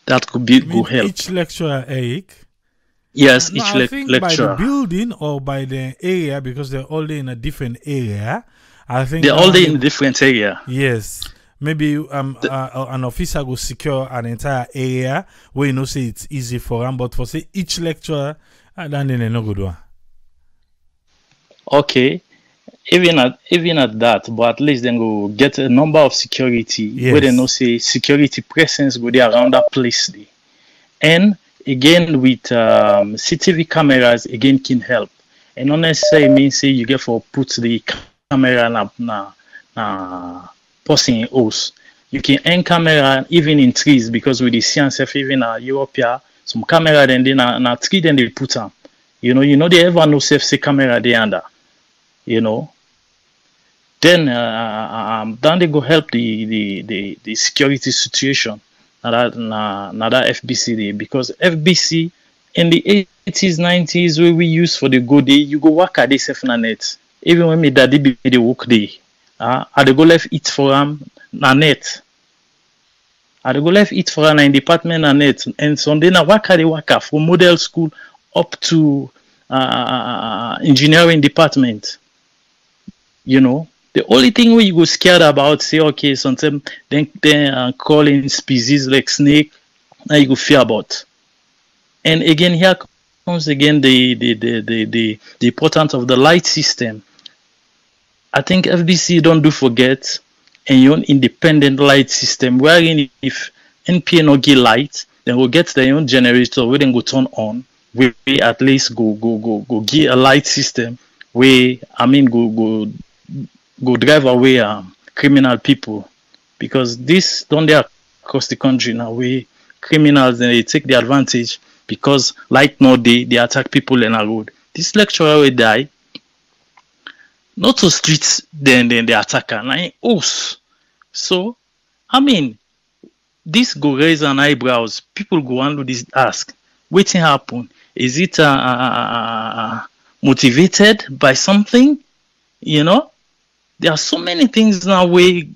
That could be I go help. each lecturer eric yes, No, each I lec- think by the lecturer. building or by the area because they're all in a different area. I think They're all one day dey- in different area. Yes. Maybe um uh, an officer will secure an entire area where you know say it's easy for them, but for say each lecturer, uh, then they no good one. Okay. Even at even at that, but at least then go get a number of security where they know say security presence go there around that place dey. And again with um, CCTV cameras again can help. And not necessarily mean say you get for put the camera na na na person in house. You can end camera even in trees because with the science even uh, Europe here, some camera then they na, na tree then they put them. You know, you know they ever know safe camera they under. You know. Then uh, um, then they go help the the, the, the security situation. Na that na, that FBC dey because FBC in the 80s 90s wey we use for the go day you go work at this net even when my daddy be the work day uh, i dey go left eat for am na net. I go left eat for na in department na net. And sunday na waka from model school up to uh, engineering department. You know the only thing we go scared about say okay sometimes then then uh, calling species like snake na you go fear about. And again here comes again the the the the, the, the importance of the light system i think fbc don't do forget and your own independent light system wherein if npa no get light then we'll get their own generator wey dem go turn on wey at least go go go go get a light system wey i mean go go go drive away um, criminal people. Because this don dey across the country now wey criminals dey take the advantage because light no dey dey attack people in a road. This lecturer wey die no to street dem dem the attacker am na so i mean this go raise an eyebrows people go wan do this ask. Wetin happen. Is it uh, uh, motivated by something? You know? There are so many things now wey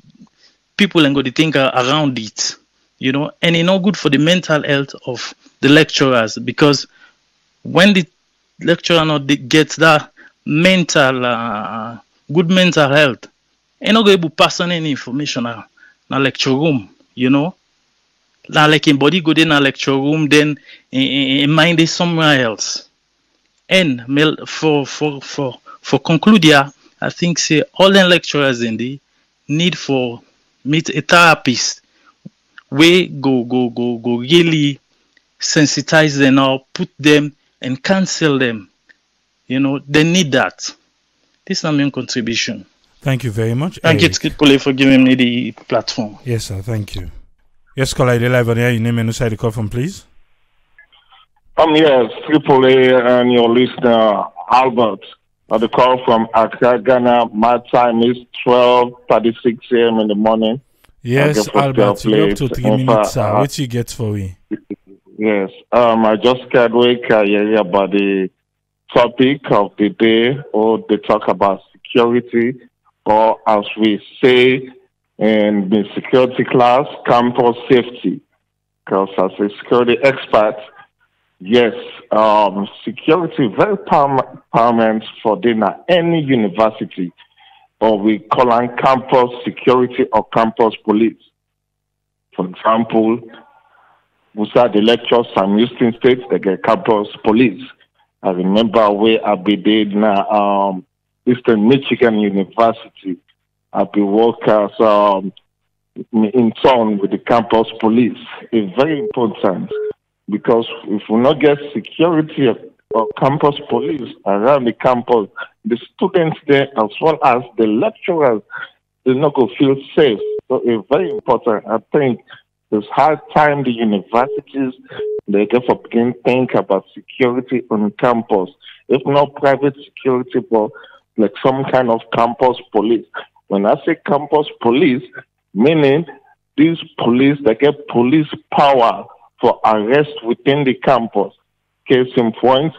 people dem go dey think uh, around it. You know? And e not good for the mental health of the lecturers because when the lecturer not dey get that mental uh, good mental health. E no go able pass on any information na na lecture room you know? Na like im body go in a lecture room then im mind dey somewhere else. And for for for for conclude here i think say all the lecturers in the need for meet a therapist we go go go go really sensitize them or put them and cancel them you know they need that this is my own contribution Thank you very much. thank you Eric. Skipole for giving me the platform Yes, sir. Thank you. Yes, caller, you live on here. Your name and who side you call from, please. Um, yes, Triple A and your listener, Albert. Uh, the call from Accra, Ghana. My time is 12.36 a.m. in the morning. Yes, get for Albert, you up to three minutes, fact, sir. uh, What you get for me? Yes, um, I just got wake uh, yeah, about the topic of the day, or they talk about security, or as we say in the security class, campus safety. Because as a security expert, yes, um, security very paramount for dinner any university, or we call on campus security or campus police. For example, we start the lecture Sam Houston State, they get campus police. I remember where I be did now, um, Eastern Michigan University. I be work as um, in turn with the campus police. It's very important because if we not get security of, of campus police around the campus, the students there as well as the lecturers, they not go feel safe. So it's very important. I think it's high time the universities they get for begin think about security on campus. If not private security, but like some kind of campus police. When I say campus police, meaning these police they get police power for arrest within the campus. Case in point,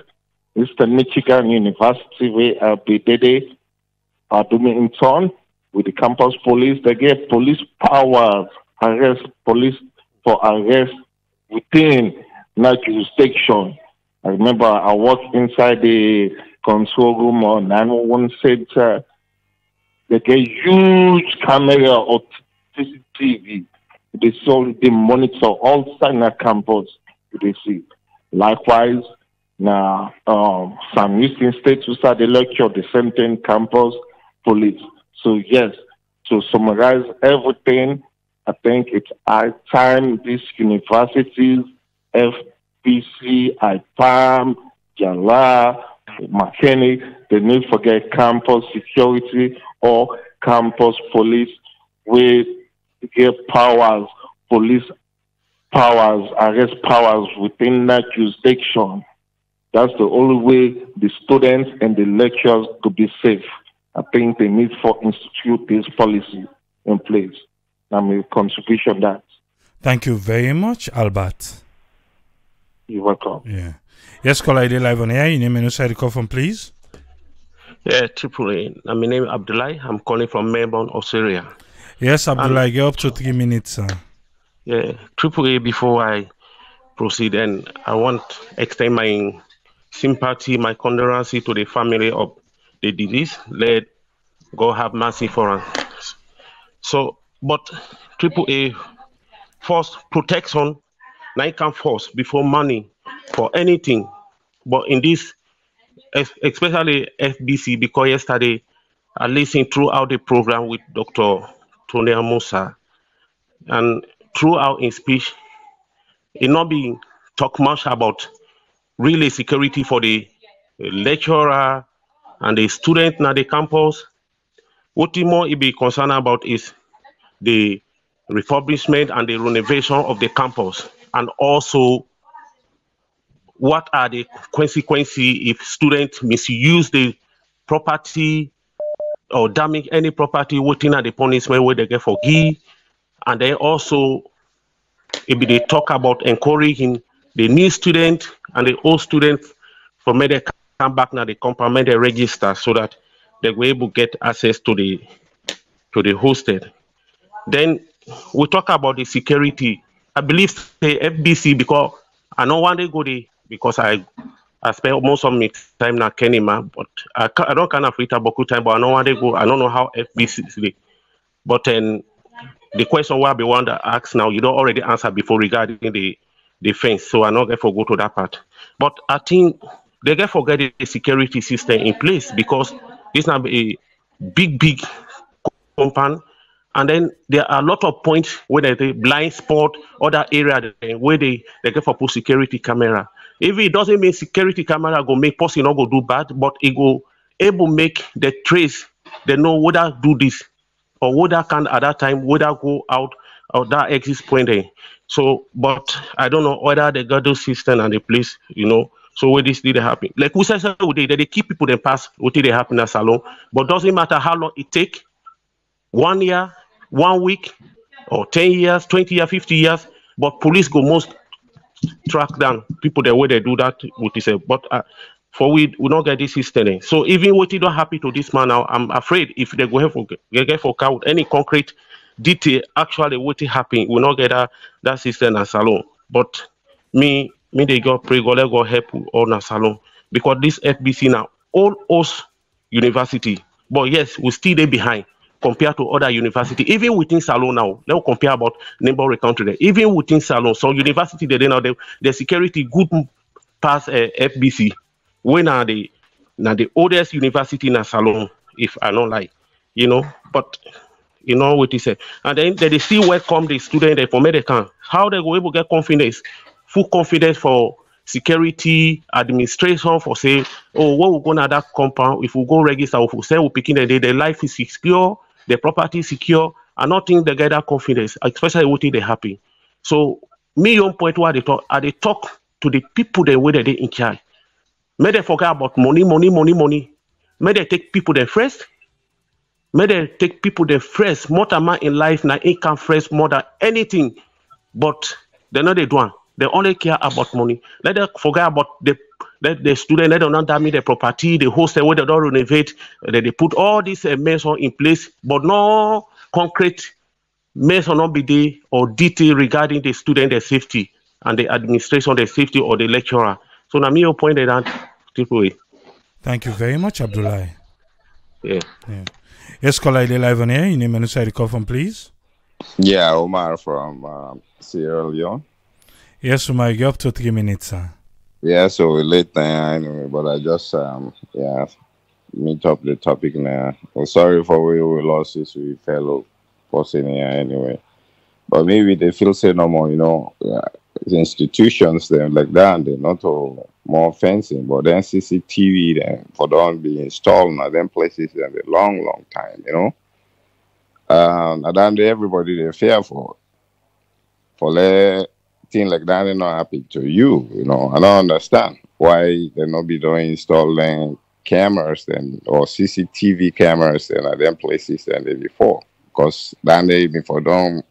it's the Michigan University where uh, Bidede are doing in turn with the campus police. They get police powers, arrest police for arrest within that jurisdiction. I remember I worked inside the control room on 911 center. They get huge camera or CCTV. They saw they monitor all China campus. They see. Likewise, now um, Sam Houston State to start the lecture the same thing campus police. So yes, to summarize everything, I think it's high time these universities, FBC, IPAM, Njala, Makeni, they need to get campus security or campus police with get powers, police powers, arrest powers within that jurisdiction. That's the only way the students and the lecturers could be safe. I think they need to institute this policy in place. I'm a contribution that. Thank you very much, Albert. You're welcome. Yeah. Yes, caller ID live on air. Your name and where you call from, please. Yeah, Triple A. My name is Abdullah. I'm calling from Melbourne, Australia. Yes, Abdullah, get up to three minutes, sir. Yeah, Triple A, before I proceed, and I want to extend my sympathy, my condolence to the family of the deceased. Let God have mercy for us. So, but Triple A, first protection, now can force before money for anything. But in this, especially FBC, because yesterday I listened throughout the program with Dr. Tony Musa, and throughout his speech, he not being talk much about really security for the lecturer and the student na the campus. What more he be concerned about is the refurbishment and the renovation of the campus, and also what are the consequences if students misuse the property or damage any property waiting at the punishment where they get for give and then also if they talk about encouraging the new student and the old student for they come back now they complement the register so that they will able to get access to the to the hosted then we talk about the security i believe the fbc because i know one day go there because i I spend most of my time now Kenema, but I, I don't kind of read about time, but I know where they go. I don't know how FBC is. But then the question why be one that asks now, you don't already answer before regarding the fence. So I not get for go to that part. But I think they get forget the security system in place because this now a big, big compound. And then there are a lot of points where they blind spot, other area where they, they get for put security camera. If it doesn't mean security camera go make person not go do bad, but it go able make the trace, they know whether do this or whether can at that time whether go out of that exit point there. So, but I don't know whether they got those system and the police, you know. So where this did happen. Like we said, they, they keep people then pass did they happen at Salone, but doesn't matter how long it take, one year, one week, or 10 years, 20 years, 50 years, but police go most track down people the way they do that with this. But uh, for we we not get this system. So even what it don't happen to this man now, I'm afraid if they go for get for car with any concrete detail, actually what it happen, we not get that, that system as Salone. But me me they go pray God let God help all na Salone because this FBC now all us university, but yes we still there behind compared to other university. Even within Salone now, let's compare about neighboring country there. Even within Salone, so university they now the, the security good past uh, FBC. When are the now the oldest university in Salone, if I don't lie, you know, but you know what he said. And then they, they still welcome the student from American. How they go able to get confidence, full confidence for security administration for say, oh, what we go to that compound, if we go register, if we say we picking the day, the life is secure, the property secure, and nothing they get that confidence, especially what they happy. So me on point where they talk, I they talk to the people the way that they in charge. May they forget about money, money, money, money. May they take people there first. May they take people there first. More than in life, now income first more than anything. But they know they do. They only care about money. Let them forget about the let the student let them not damage the property, the hostel where they don't renovate. They, they put all these uh, measures in place, but no concrete measure not be there or detail regarding the student their safety and the administration their safety or the lecturer. So now me your point that triple Thank you very much, Abdullah. Yeah. yeah. Yes, caller, live on air. Your name and where you call from, please. Yeah, Omar from um, Sierra Leone. Yes, Omar, you up to three minutes, sir. Yeah, so we're late now anyway, but I just um yeah meet up the topic now. Well, sorry for we we lost this we fellow person here anyway. But maybe they feel say no more, you know. Yeah, institutions them like that, and they not all more fencing, but then CCTV then for don't be installed in them places in a long, long time, you know. Um, and then everybody they fear for for let thing like that they not happen to you, you know. I don't understand why they not be doing installing cameras and or CCTV cameras then at them places than they before. Because then they before don't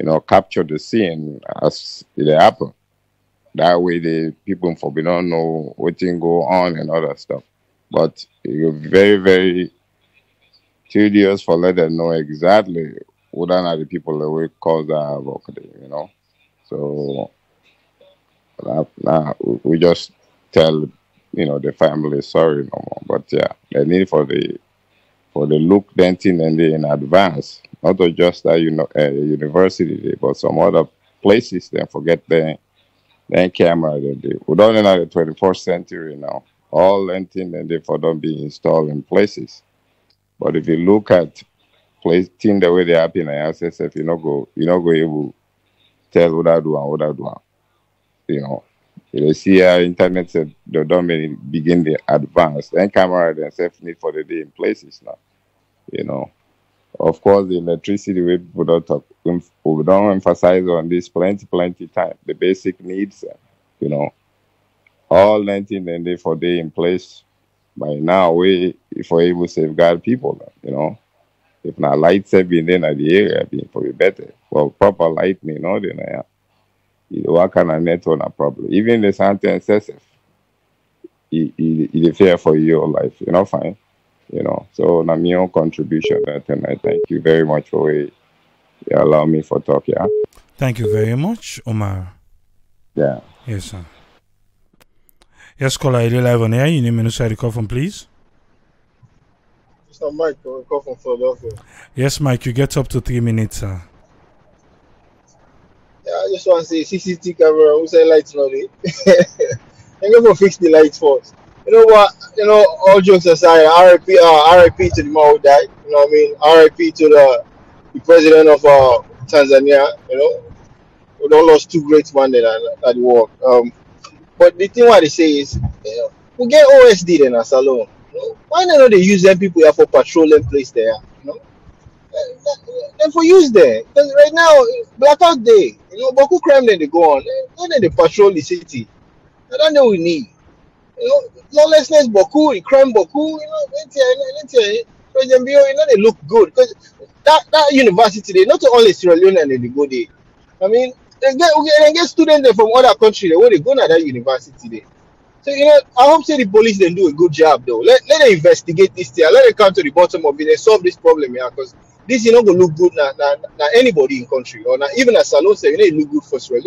you know, capture the scene as it happen. That way, the people for we don't know what thing go on and other stuff. But you're very, very tedious for let them know exactly what are the people that will cause that havoc, you know. So now we just tell you know the family sorry no more. But yeah, they need for the for the look denting and the in advance not just that you know uh, university, but some other places. Then forget the the camera. They, we don't know the 21st century now. All anything and therefore don't be installed in places. But if you look at placing the way they happen in SSF, you know go you know go able tell what I do and what I do. You know. You see how internet they don't begin the advance. And camera themselves need for the day in places now. You know. Of course, the electricity we don't talk, we don't emphasize on this plenty, plenty time. The basic needs, you know, all 19 and they for day in place. By now, we if we're able to safeguard people, you know. If not light saving then at the area, be for be better. Well, proper lighting, you know, then. You know, what kind of network a problem. Even the and SSF, it, it, it fear for your life, you know, fine you know. So na my own contribution that and I thank you very much for it. You allow me for talk, yeah. Thank you very much, Omar. Yeah. Yes, sir. Yes, caller, you live on air. You name and inside the call from, please. Mr. Mike, I call from Philadelphia. Yes, Mike, you get up to three minutes, sir. Yeah, I just want to say CCTV camera, who say lights not it? I'm going to fix the lights first you know what? You know, all jokes aside, RIP, uh, RIP to the man who died. You know what I mean? RIP to the, the president of uh, Tanzania. You know, we don't lost two great men at, at the war. Um, but the thing what they say is, you know, we get OSD then as alone. Know, why not they use them people here for patrolling place there? You know, then for use there because right now blackout day. You know, Boko crime then they go on. Then they patrol the city. I don't know we need you know, lawlessness boku, crime boku, you know, eh? President Bio, you know, they look good because that, that university, they not only Sierra Leone and they go there. I mean, they get, they get students from other countries, where they go to that university there. So, you know, I hope say the police then do a good job though. Let, let them investigate this thing. Let them come to the bottom of it and solve this problem here because this is not going to look good now, now, now anybody in country or now even as Salone know, it look good for Sierra.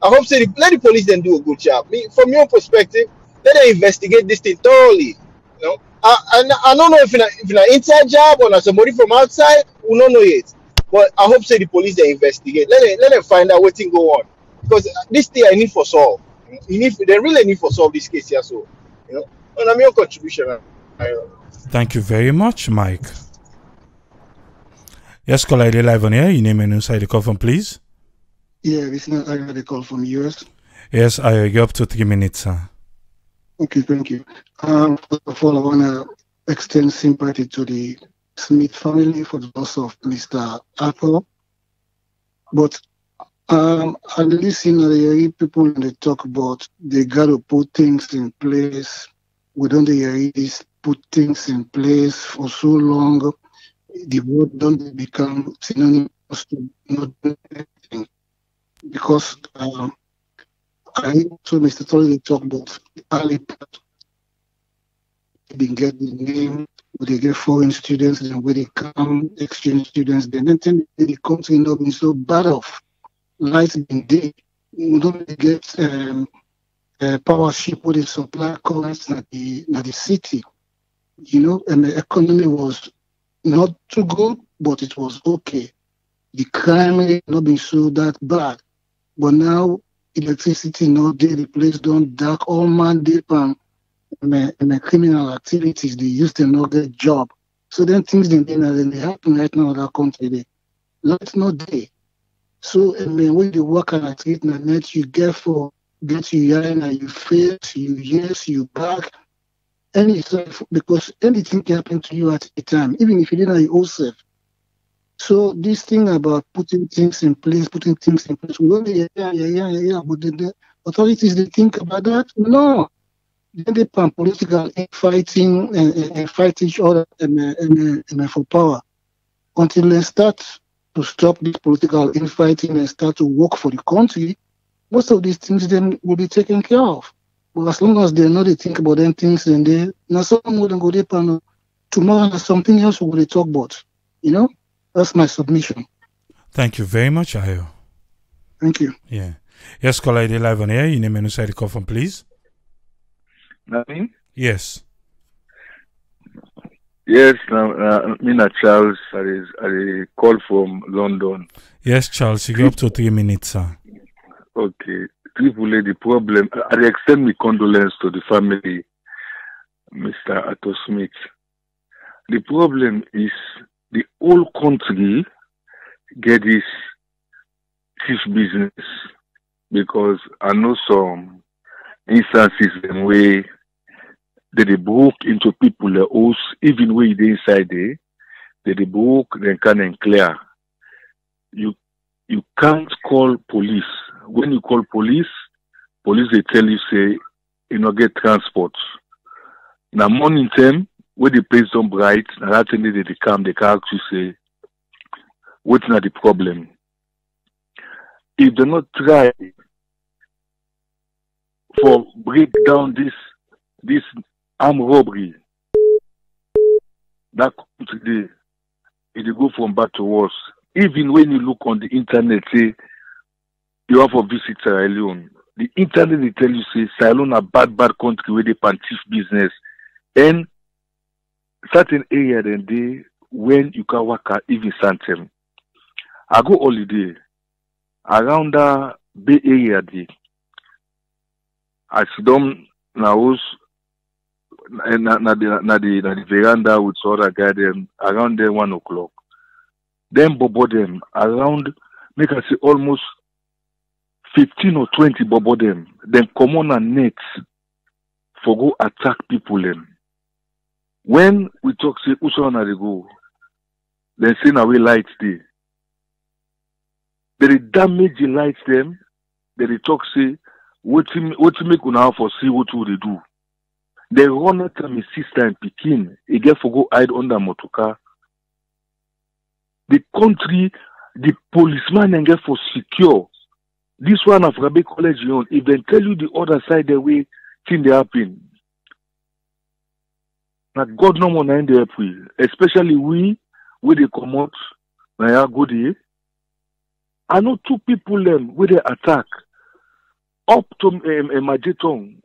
I hope say the, let the police then do a good job. Me, from your perspective, let them investigate this thing thoroughly. You know, I, I, I don't know if it's if an inside job or somebody from outside, we don't know yet. But I hope say the police they investigate. Let them let them find out what thing go on. Because this thing I need for solve. You need they really need for solve this case here. So, you know, and I'm your contribution. Thank you very much, Mike. Yes, caller, live on air. You name and inside the call from, please. Yeah, this is I got a call from US. Yes, I get up to three minutes, sir. Okay, thank you. Um, first of all, I want to extend sympathy to the Smith family for the loss of Mr. Apple. But um, I listen to the people and they talk about they got to put things in place. We don't hear put things in place for so long. The word don't become synonymous to not anything. Because um, I also Mr. Tolly talk about early they get the name, where they get foreign students, and when they come, exchange students, then then the country not being so bad off. Light in day, we don't get um, uh, power ship with the supply currents at the at the city, you know, and the economy was not too good, but it was okay. The crime not being so that bad, but now electricity no dey the place don't dark all man deep and my criminal activities they use to not get job. So then things na happen right now in that country. Dey light no dey So I mean when you work on a treat na net you get for get you yarn and you face, you yes, you back. Any self because anything can happen to you at a time, even if you didn't know your own self. So this thing about putting things in place, putting things in place, we only yeah, yeah, yeah, yeah, yeah, but the, the authorities they think about that? No. Then they pan political fighting and, and, and, fight each other and, and, and, for power until they start to stop this political infighting and start to work for the country. Most of these things then will be taken care of. But as long as they know they think about them things and they now some more than go deep and tomorrow there's something else we will talk about. You know? That's my submission. Thank you very much, Ayo. Thank you. Yeah. Yes, caller, ID live on air. You name and who side call from, please. Name? Yes. Yes, now, uh, Mina Charles, I, is, I call from London. Yes, Charles, you go up to three minutes, sir. Okay. Triple the problem, I extend my condolence to the family, Mr. Atto Smith. The problem is the whole country get this thief business because I know some instances in way that they broke into people uh, the house even when they inside eh? there, that they broke then can and clear. You you can't call police. When you call police, police they tell you say you know get transport. Now morning time when the place don't bright, now that they, they come, they can actually say, what's not the problem? If they not try for break down this this armed robbery, that today, it go from bad to worse. Even when you look on the internet, say you have a visit Sierra Leone. The internet they tell you say Sierra Leone a bad bad country where they pan thief business. And certain area then dey when you can work at even Santem. I go holiday around that Bay Area dey. I sit down na house Eh, na na the na the na the veranda with other guy dem around there one o'clock. Then bobo them around make say almost fifteen or twenty bobo them. Then come on and net for go attack people dem. when we talk say uso na dey go dem say na wey light dem dey damage the light dem dem dey talk say wetin wetin make una for see what we dey do dem run enter my sister and pikin e get for go hide under motorcar the country the policeman dem get for secure. This one na for college own if dem tell you the other side the way thing dey happen na god no more na him dey especially we wey dey comot na ya go i know two people dem wey dey attack. Up to um, um,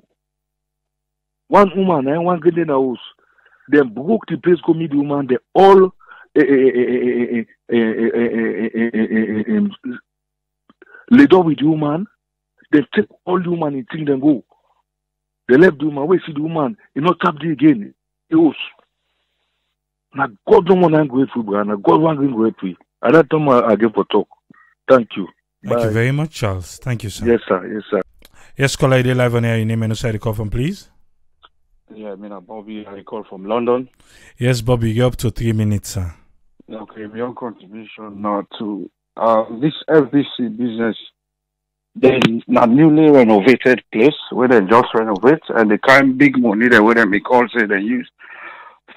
one woman na one gende na house dem broke the place the woman dem all lay down with the woman dem take all the woman in thing dem go dem left the woman wey see the woman e no tap the again house. Na God don't want to go help you, Na God want to you. At that time, I give for talk. Thank you. Thank Bye. you very much, Charles. Thank you, sir. Yes, sir. Yes, sir. Yes, caller, ID live on air. Your name and side call from, please. Yeah, I mean, Bobby, I call from London. Yes, Bobby, you're up to three minutes, sir. Okay, my own contribution now to uh, this FBC business. They now newly renovated place where they just renovate and the kind big money they where they make all say they use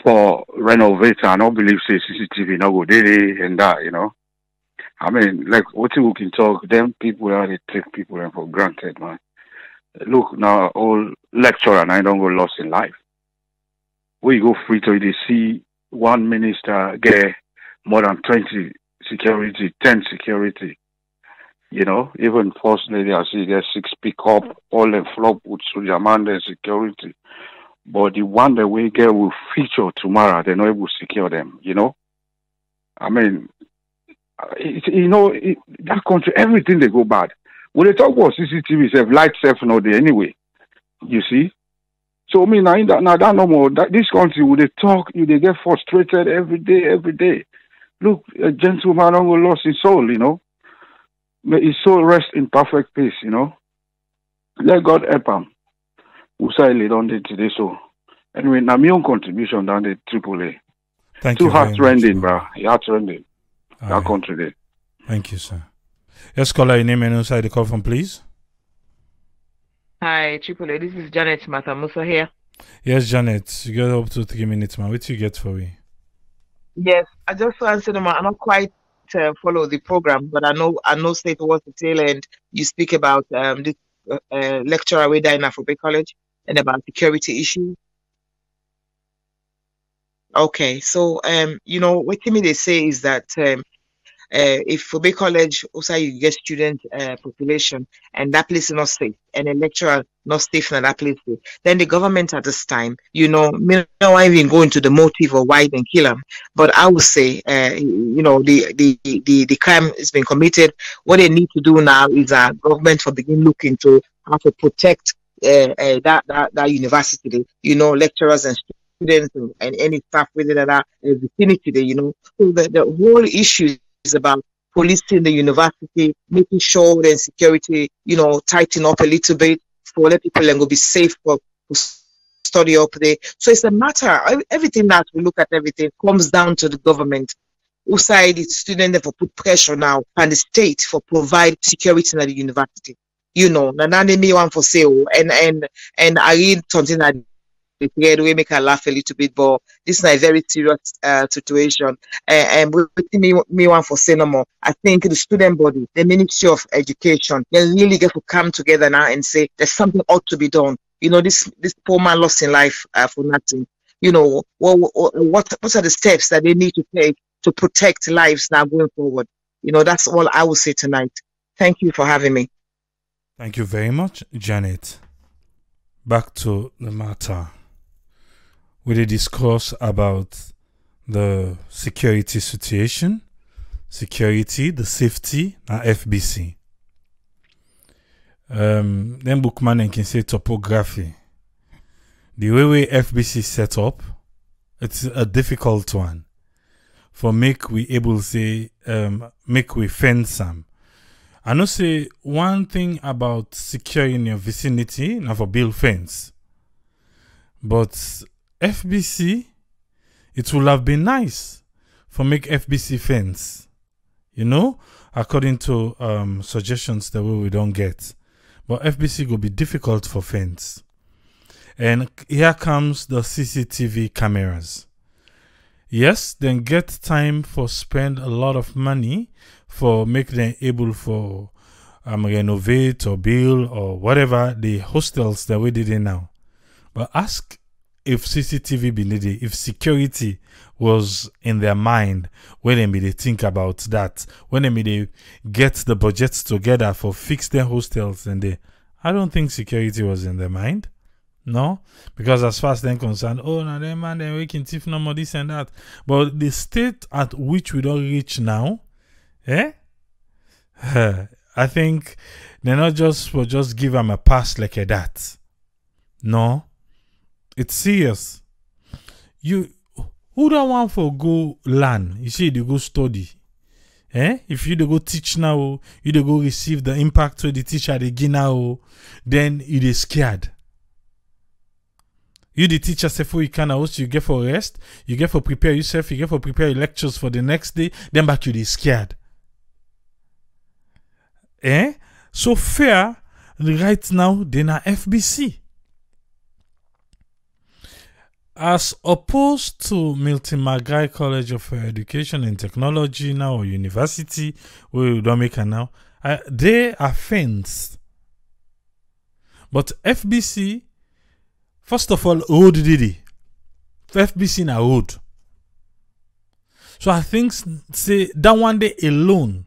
for renovate. I don't believe say CCTV no go there and that, you know. I mean, like what we can talk, them people are they take people them for granted, man. Look now, all lecturer and I don't go lost in life. We go free to see one minister get more than twenty security, ten security. You know, even first lady I see get six pick up, all the flop with man and security. But the one that we get will feature tomorrow, they're not able to secure them, you know? I mean, uh, it, you know, it, that country, everything they go bad. When they talk about CCTV, self, light self, no there anyway. You see? So, I mean, now, that, now that no more, that, this country, when they talk, you they get frustrated every day, every day. Look, a gentleman go lost his soul, you know? may his soul rest in perfect peace, you know. Let God help him. Usa laid on it today, so. Anyway, now my own contribution down the AAA. Thank Too you. very heart much. rending, bro. Heart rending. All That country there. Thank you, sir. Yes, caller, your name and inside the call from, please. Hi, Triple A. This is Janet Matamusa here. Yes, Janet, you got up to three minutes, man. What you get for me? Yes, I just want to say, I not quite uh, follow the program, but I know I know say towards the tail end you speak about um, this uh, uh, lecturer we died in Fourah Bay College and about security issues. Okay, so um, you know what me they say is that um, uh, if Fourah Bay College also you get student uh, population and that place is not safe and a lecturer not safe in that place, then the government at this time, you know, me not even go into the motive or why they kill them, but I would say, uh, you know, the, the the the crime has been committed. What they need to do now is uh, government for begin looking to how to protect uh, uh, that, that that university, you know, lecturers and students and, and any staff within that vicinity you know. So the, the whole issue is about policing the university, making sure the security, you know, tighten up a little bit for let people and go be safe for, for study up there. So it's a matter, everything that we look at everything comes down to the government. Who side the student for put pressure now and the state for provide security at the university. You know, na na me one for sale oh, and and and I read something that we make her laugh a little bit, but this is a very serious uh, situation. Uh, and with me, me one for say no more. I think the student body, the Ministry of Education, they really get to come together now and say there's something ought to be done. You know, this this poor man lost in life uh, for nothing. You know, what what what are the steps that they need to take to protect lives now going forward? You know, that's all I will say tonight. Thank you for having me. Thank you very much, Janet. Back to the matter. We did discuss about the security situation, security, the safety, and FBC. Um, then Bookman can say topography. The way we FBC set up, it's a difficult one. For make we able say um make we fence some. I know say one thing about securing your vicinity, now for build fence. But FBC, it would have been nice for make FBC fans, You know, according to um suggestions that we don't get. But FBC will be difficult for fans. And here comes the CCTV cameras. Yes, then get time for spend a lot of money for make them able for um renovate or build or whatever the hostels that we did it now. But ask if CCTV be needed, if security was in their mind when they may they think about that, when they may they get the budgets together for fix their hostels and they I don't think security was in their mind. No, because as far as they're concerned, oh, now them man, they're waking thief no more this and that. But the state at which we don't reach now, eh? I think they're not just for just give them a pass like a that. No, it's serious. You who don't want for go learn? You see, they go study. Eh? If you dey go teach now, you dey go receive the impact of the teacher they give now, then you dey scared. You the teacher say for you can also you get for rest, you get for prepare yourself, you get for prepare lectures for the next day, then back you dey scared. Eh? So fair right now they na FBC. As opposed to Milton Margai College of Education and Technology now or university where it now, uh, they are fenced. But FBC, first of all, road did it. FBC na road. So I think say that one day alone,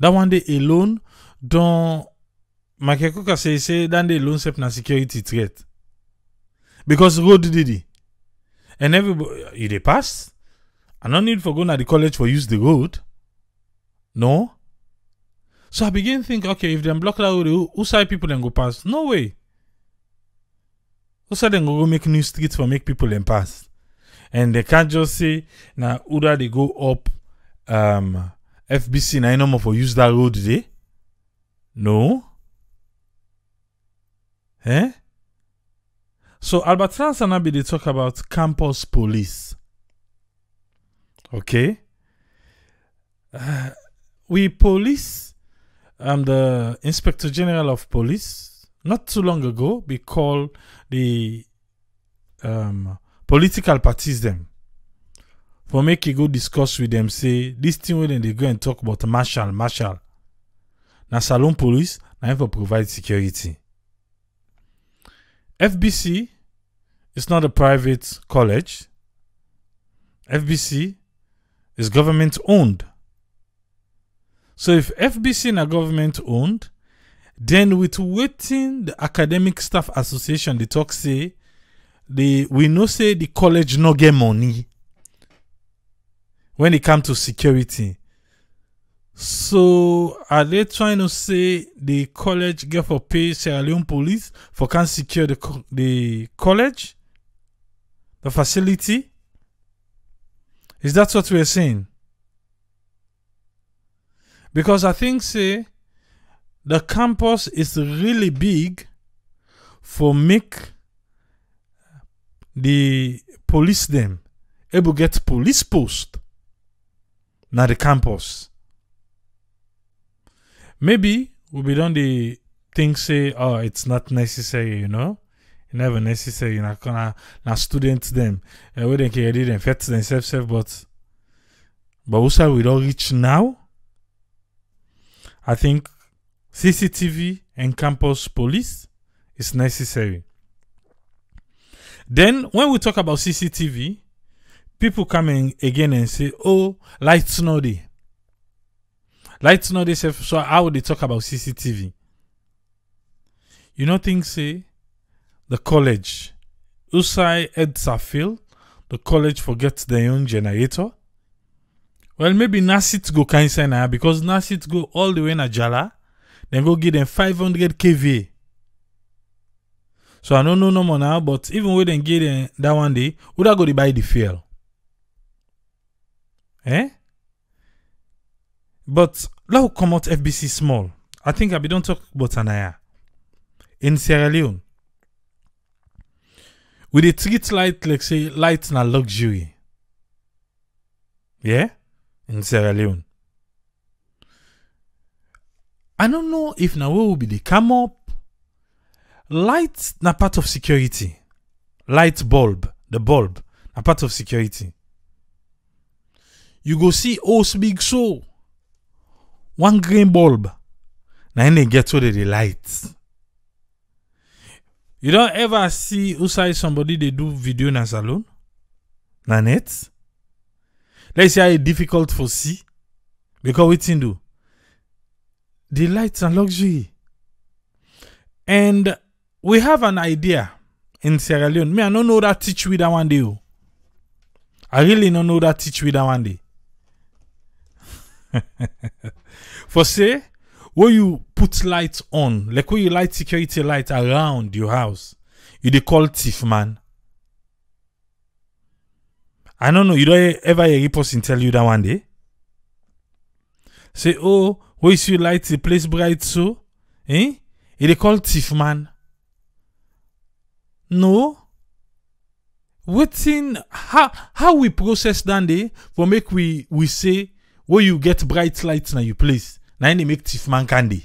that one day alone, don't Michael Cook say say that day alone self na security threat. Because road did it. And everybody you pass. I no need for go na the college for use the road. No. So I begin think, okay, if them block that road, who, side people then go pass? No way. Who side them go go make new streets for make people then pass? And they can't just say now either they go up um FBC na no for use that road there? No. Eh? So Albert Sanabi they talk about campus police. Okay. Uh, we police um the inspector general of police not too long ago we call the um political parties them for make you go discuss with them say this thing when they go and talk about marshal marshal na Salone police na for provide security fbc is not a private college. Fbc is government owned. So if fbc na government owned then with waiting the academic staff association dey talk say the we know say the college no get money. When it come to security so are they trying to say the college get for pay sierra leone police for can secure the, co- the college? The facility? Is that what we're saying? Because i think say the campus is really big for make the police them able get police post. Na the campus maybe we be done the think say oh it's not necessary you know? Never necessary. You na na na students them uh, wey dem can ready them fet themselves but but also we don reach now. I think cctv and campus police is necessary. Then when we talk about cctv people come in again and say oh lights no lights to know this, so how they talk about cctv you know things say the college. Usai edsafil the college forgets their own generator. Well maybe nasit go kind sign now because nasit go all the way na jala then go give them 500 kva so i no know no more now but even when dem give them that one day who that go dey buy the fuel. Eh but let come out fbc small. I think i be don't talk about anaya. In sierra leone. We dey treat light like say light na luxury. Yeah? In sierra leone. I don't know if na where we be the come up. Light na part of security. Light bulb the bulb na part of security. You go see hose big so one green bulb. Na im dey get where dey dey light. You don ever see outside somebody dey do video na Salone? Na net. Let's say how e difficult for see. Because wetin do? The lights na luxury. And we have an idea in sierra leone. Me i no know that teach we that one day o i really no know that teach we that one day for say when you put light on like when you light security light around your house you dey call thief man. I no know you don ever hear a person tell you that one day? Say oh when you light the place bright so eh? E dey call thief man. No. Wetin how how we process that day for make we we say when you get bright light na you place na im make thief man can dey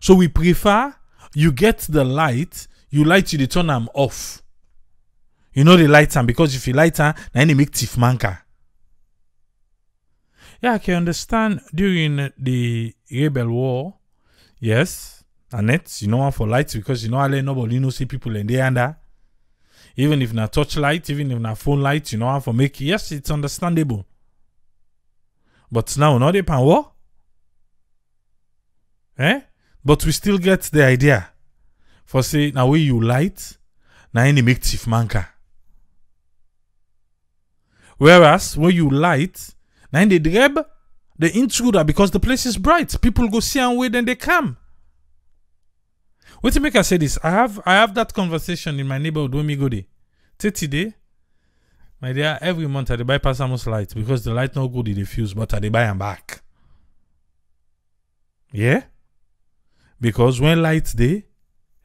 so we prefer you get the light you light you dey turn am off you no dey light am because if you light am na im make thief man yeah i can understand during the rebel war yes Annette, you know for light because you know I let nobody know see people in there under. Even if na touch light, even if na phone light, you know how for make yes, it's understandable. But now not the power. Eh? But we still get the idea. For say now way you light, now any make thief manka. Whereas when you light, now they grab the intruder because the place is bright. People go see and wait then they come. Wait to make I say this. I have I have that conversation in my neighborhood when me go there. Tete day. My dear, every month I buy Pasamos light because the light no good in the fuse, but I buy am back. Yeah? Because when light dey,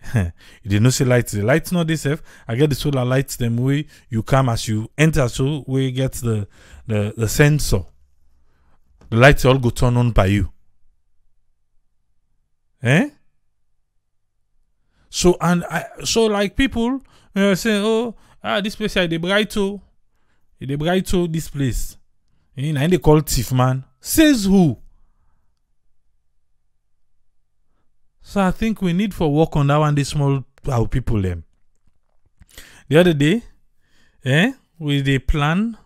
you dey know see light dey. Light no dey safe. I get the solar lights them way you come as you enter so we get the the the sensor. The lights all go turn on by you. Eh? So and I so like people uh, say, oh, ah, this place I dey bright oh, dey bright oh this place. And dey call thief man. Says who? So I think we need for work on that one. This small our people them. The other day, eh, we dey plan.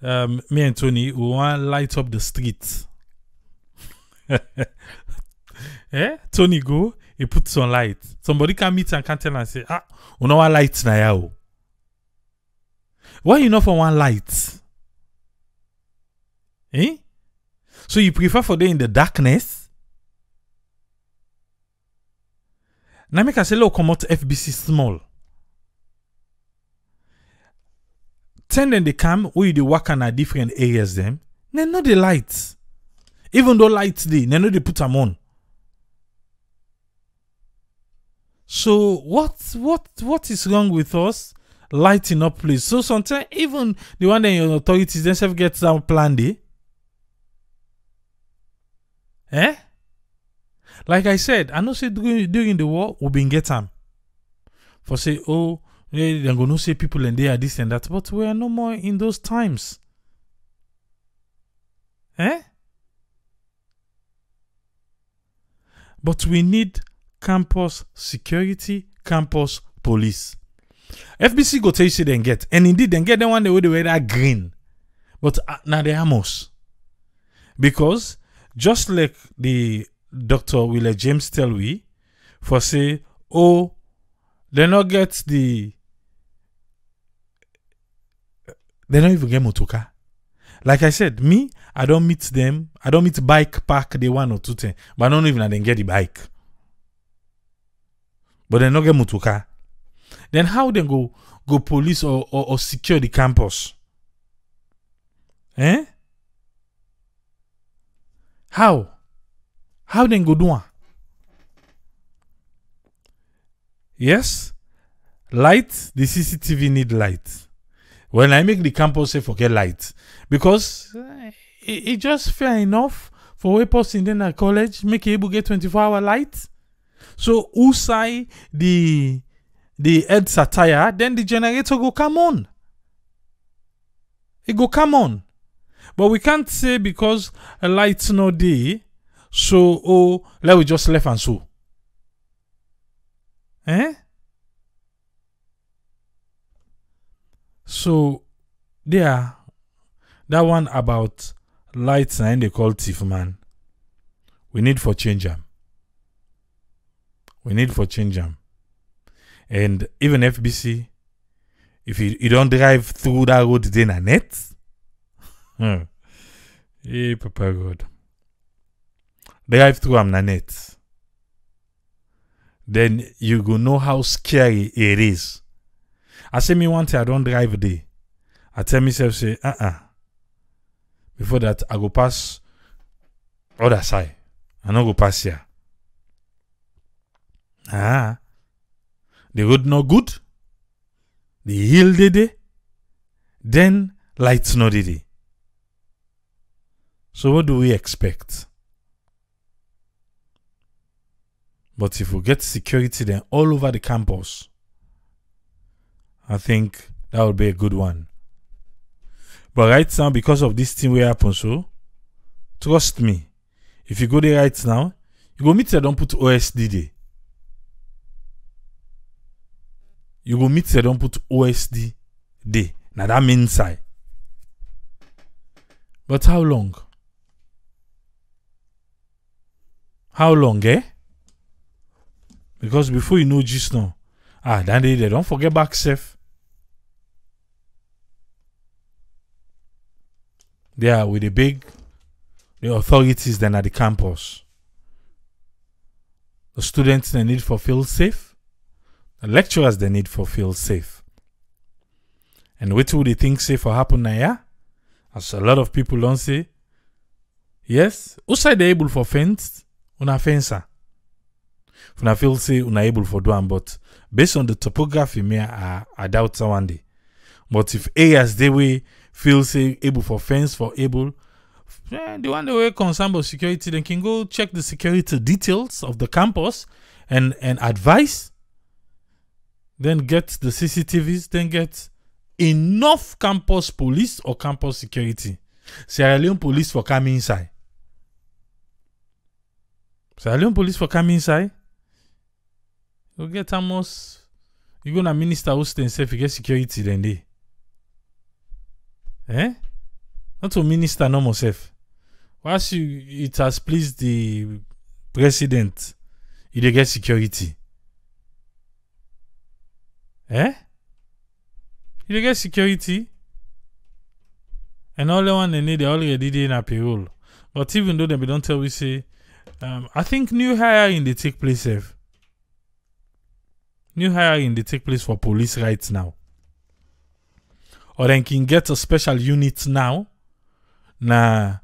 Um, me and Tony we want light up the streets. eh, Tony go, he put some light. Somebody can meet and can tell and say, ah, we know light o. Why you not for one light? Eh? So you prefer for them in the darkness? Now make I say, look, come out FBC small. Ten them they come where they work on different areas them. They know the lights. Even though lights they, they know they put them on. So what what what is wrong with us lighting up place? So sometimes even the one that your authorities themselves get down plan day. Eh? Like I said, I know say during, during the war we been get them. For say, oh, eh, they're gonna say people and they are this and that, but we are no more in those times. Eh? But we need campus security, campus police. FBC go tell you say they get, and indeed they get the one the way they wear that green, but uh, now they almost because just like the Dr. Willa James tell we for say, oh, they not get the they don't even get motoka. Like I said, me, I don't meet them. I don't meet bike park the one or two thing, but I don't even know they get the bike. But they not get motoka. Then how they go go police or, or, or secure the campus? Eh? How? How then go do am? Yes, light. The CCTV need light. When I make the campus say forget light because it, it just fair enough for a person then at college make able get 24 hour light. So say the the head satire, then the generator go come on. It go come on. But we can't say because a light's no day, so oh let we just left and so. Eh? So there that one about lights and they call thief man. We need for change. We need for change. And even FBC, if you, you don't drive through that road then a net. Hmm. Hey, Papa God. Drive through am net. Then you go know how scary it is. I say me one time I don't drive there. I tell myself say, uh uh Before that I go pass other side. I no go pass here. Ah. The road no good. The hill dey dey. Then lights no dey dey. So what do we expect? But if we get security then all over the campus, I think that would be a good one. But right now, because of this thing will happen, so trust me, if you go there right now, you go meet there, don't put OSD there. You go meet there, don't put OSD there. Now that means side. But how long? How long, eh? Because before you know just now, ah, then they, they don't forget back safe. They are with the big the authorities then at the campus. The students they need for feel safe. The lecturers they need for feel safe. And what would they think say for happen now, yeah? As a lot of people don't say. Yes, outside they able for fence, una fencer. Una feel say una able for do but based on the topography, me I, I doubt so one day. But if areas they way feel say able for fence for able, eh, the one that way concerned about security, then can go check the security details of the campus and and advise. Then get the CCTVs, then get enough campus police or campus security. Sierra Leone police for coming inside. Sierra Leone police for coming inside. You get almost you gonna minister host self, you get security then they. Eh? Not to minister no more self. Once you it has pleased the president, you get security. Eh? You get security. And all the one they need they already dey in a payroll. But even though they don't tell we say um, I think new hiring they take place. New hiring they take place for police right now. Or then can get a special unit now. Na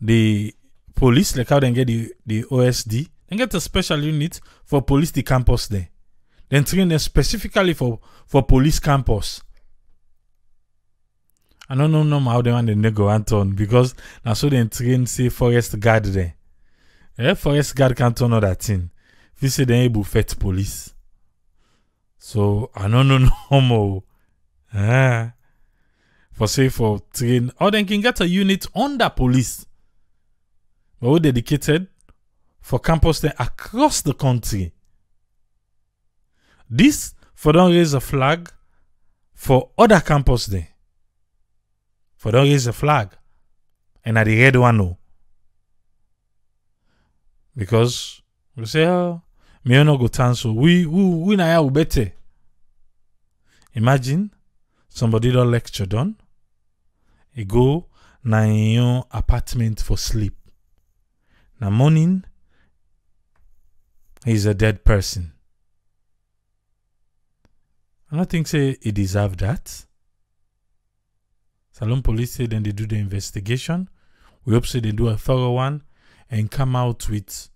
the police, like how they get the, the OSD, then get a special unit for police the campus there. Then train them specifically for, for police campus. I don't know no how they want the go Anton because now so they train say forest guard there. Forest guard can't turn all that thing. You say they able fet police. So I don't know no more. Ah. For say for train or they can get a unit under police. But we dedicated for campus there across the country. This for don't raise a flag for other campus there. For don't raise a flag. And at the red one no. Because we say, oh, me no go so we we we na ya better. Imagine somebody don lecture done. He go na own apartment for sleep. Na morning he's a dead person. I don't think say he deserve that. Salone police say then they do the investigation. We hope say they do a thorough one and come out with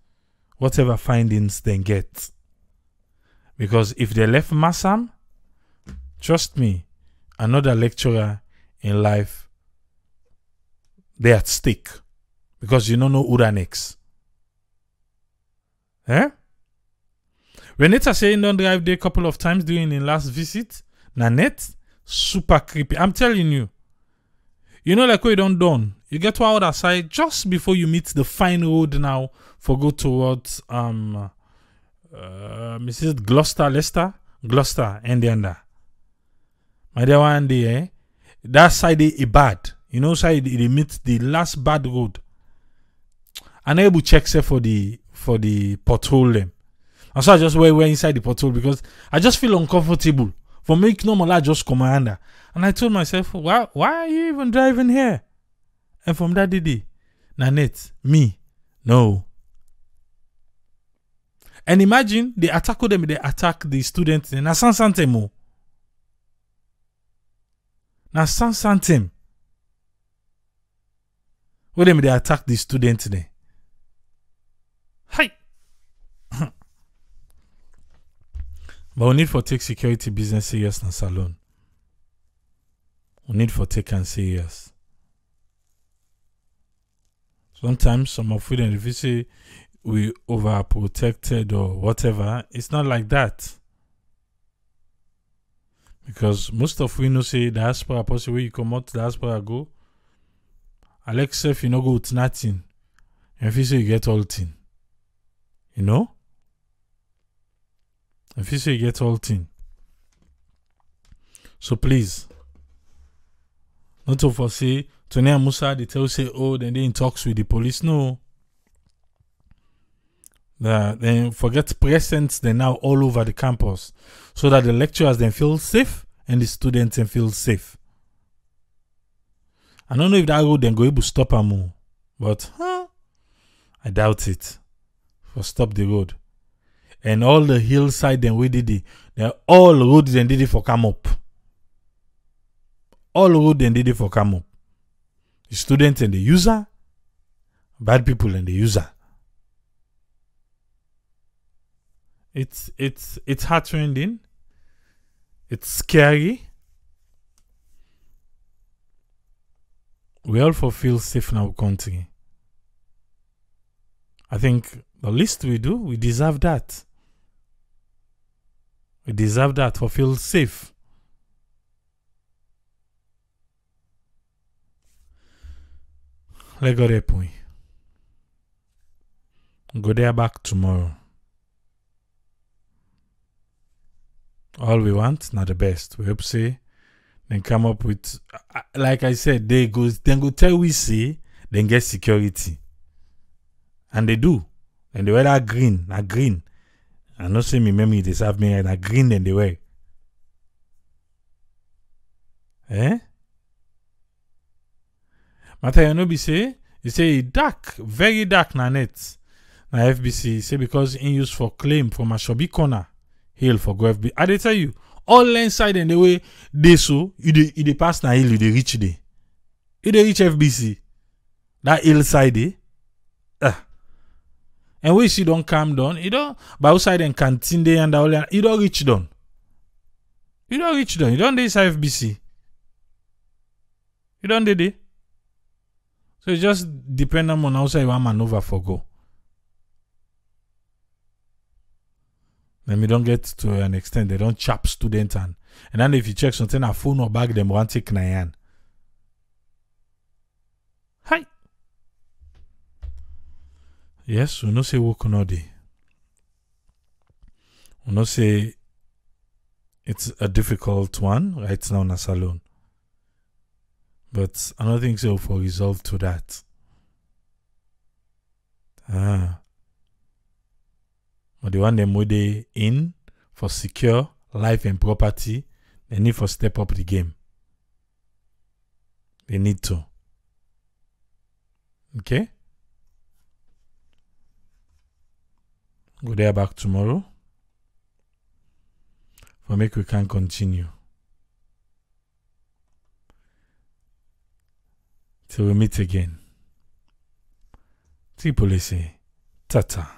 whatever findings they get. Because if they left Massam, trust me, another lecturer in life, they at stake. Because you don't know who next. Eh? Renata saying don't drive there a couple of times during the last visit. Nanette, super creepy. I'm telling you. You know, like you don't. You get to our other side just before you meet the fine road now for go towards um uh Mrs. Gloucester Leicester. Gloucester and the under. My dear one day, eh? That side is bad. You know, side they meet the last bad road. And able check say for the for the pothole them. And so I just went, went inside the pothole because I just feel uncomfortable. For make normal, just come under. And I told myself, why, why are you even driving here? And from that day, Nanette, me, no. And imagine they attack them, they attack the students. Na san santem mo. Oh. Na san santem. Them they attack the students there. Hi. But we need for take security business serious and Salone. We need for take and serious. Sometimes some of them, if you say we overprotected or whatever, it's not like that. Because most of we know say diaspora possible where you come out diaspora go. Alex if you no go with nothing. And if you say you get all thing. You know? If you say you get all thing. So please. Not to foresee Tony Musa they tell say, oh, then they in talks with the police. No. The, then forget presence they're now all over the campus so that the lecturers then feel safe and the students then feel safe. I don't know if that road then go able to stop all, but huh, I doubt it. For stop the road. And all the hillside then we did it. All roads then did it for come up. all road dem dey dey for come up. The student and the user, bad people and the user. It's it's it's heartrending. It's scary. We all feel safe in our country. I think the least we do, we deserve that. We deserve that for feel safe. Let go there, point. Go there back tomorrow. All we want, not the best. We hope say then come up with like I said, they go then go tell we say then get security. And they do. And they wear that green, that green. I know say me memory they serve me that green then they wear. Eh? Matter you know be say you say e dark, very dark na net. FBC say because in use for claim from Ashobi corner hill for go FB. I tell you, all lane side and the way dey so, you dey pass na hill, you dey reach there. You dey reach FBC. That hillside eh? Ah. And we see don't calm down, you don't by outside and canteen and all you don't reach down. You don't reach down. You don't dey inside FBC. You don't dey there. So it just depend on how you want maneuver for go. Then we don't get to an extent they don't chop student and and then if you check something a phone or bag them want take na yan. Hi. Yes, we no say work no. We no say it's a difficult one right now in a Salone. But I don't think so for resolve to that. Ah. But the one them where they in for secure life and property, they need for step up the game. They need to. Okay? Go there back tomorrow. For make we can continue. Till we meet again. Triple say, Tata.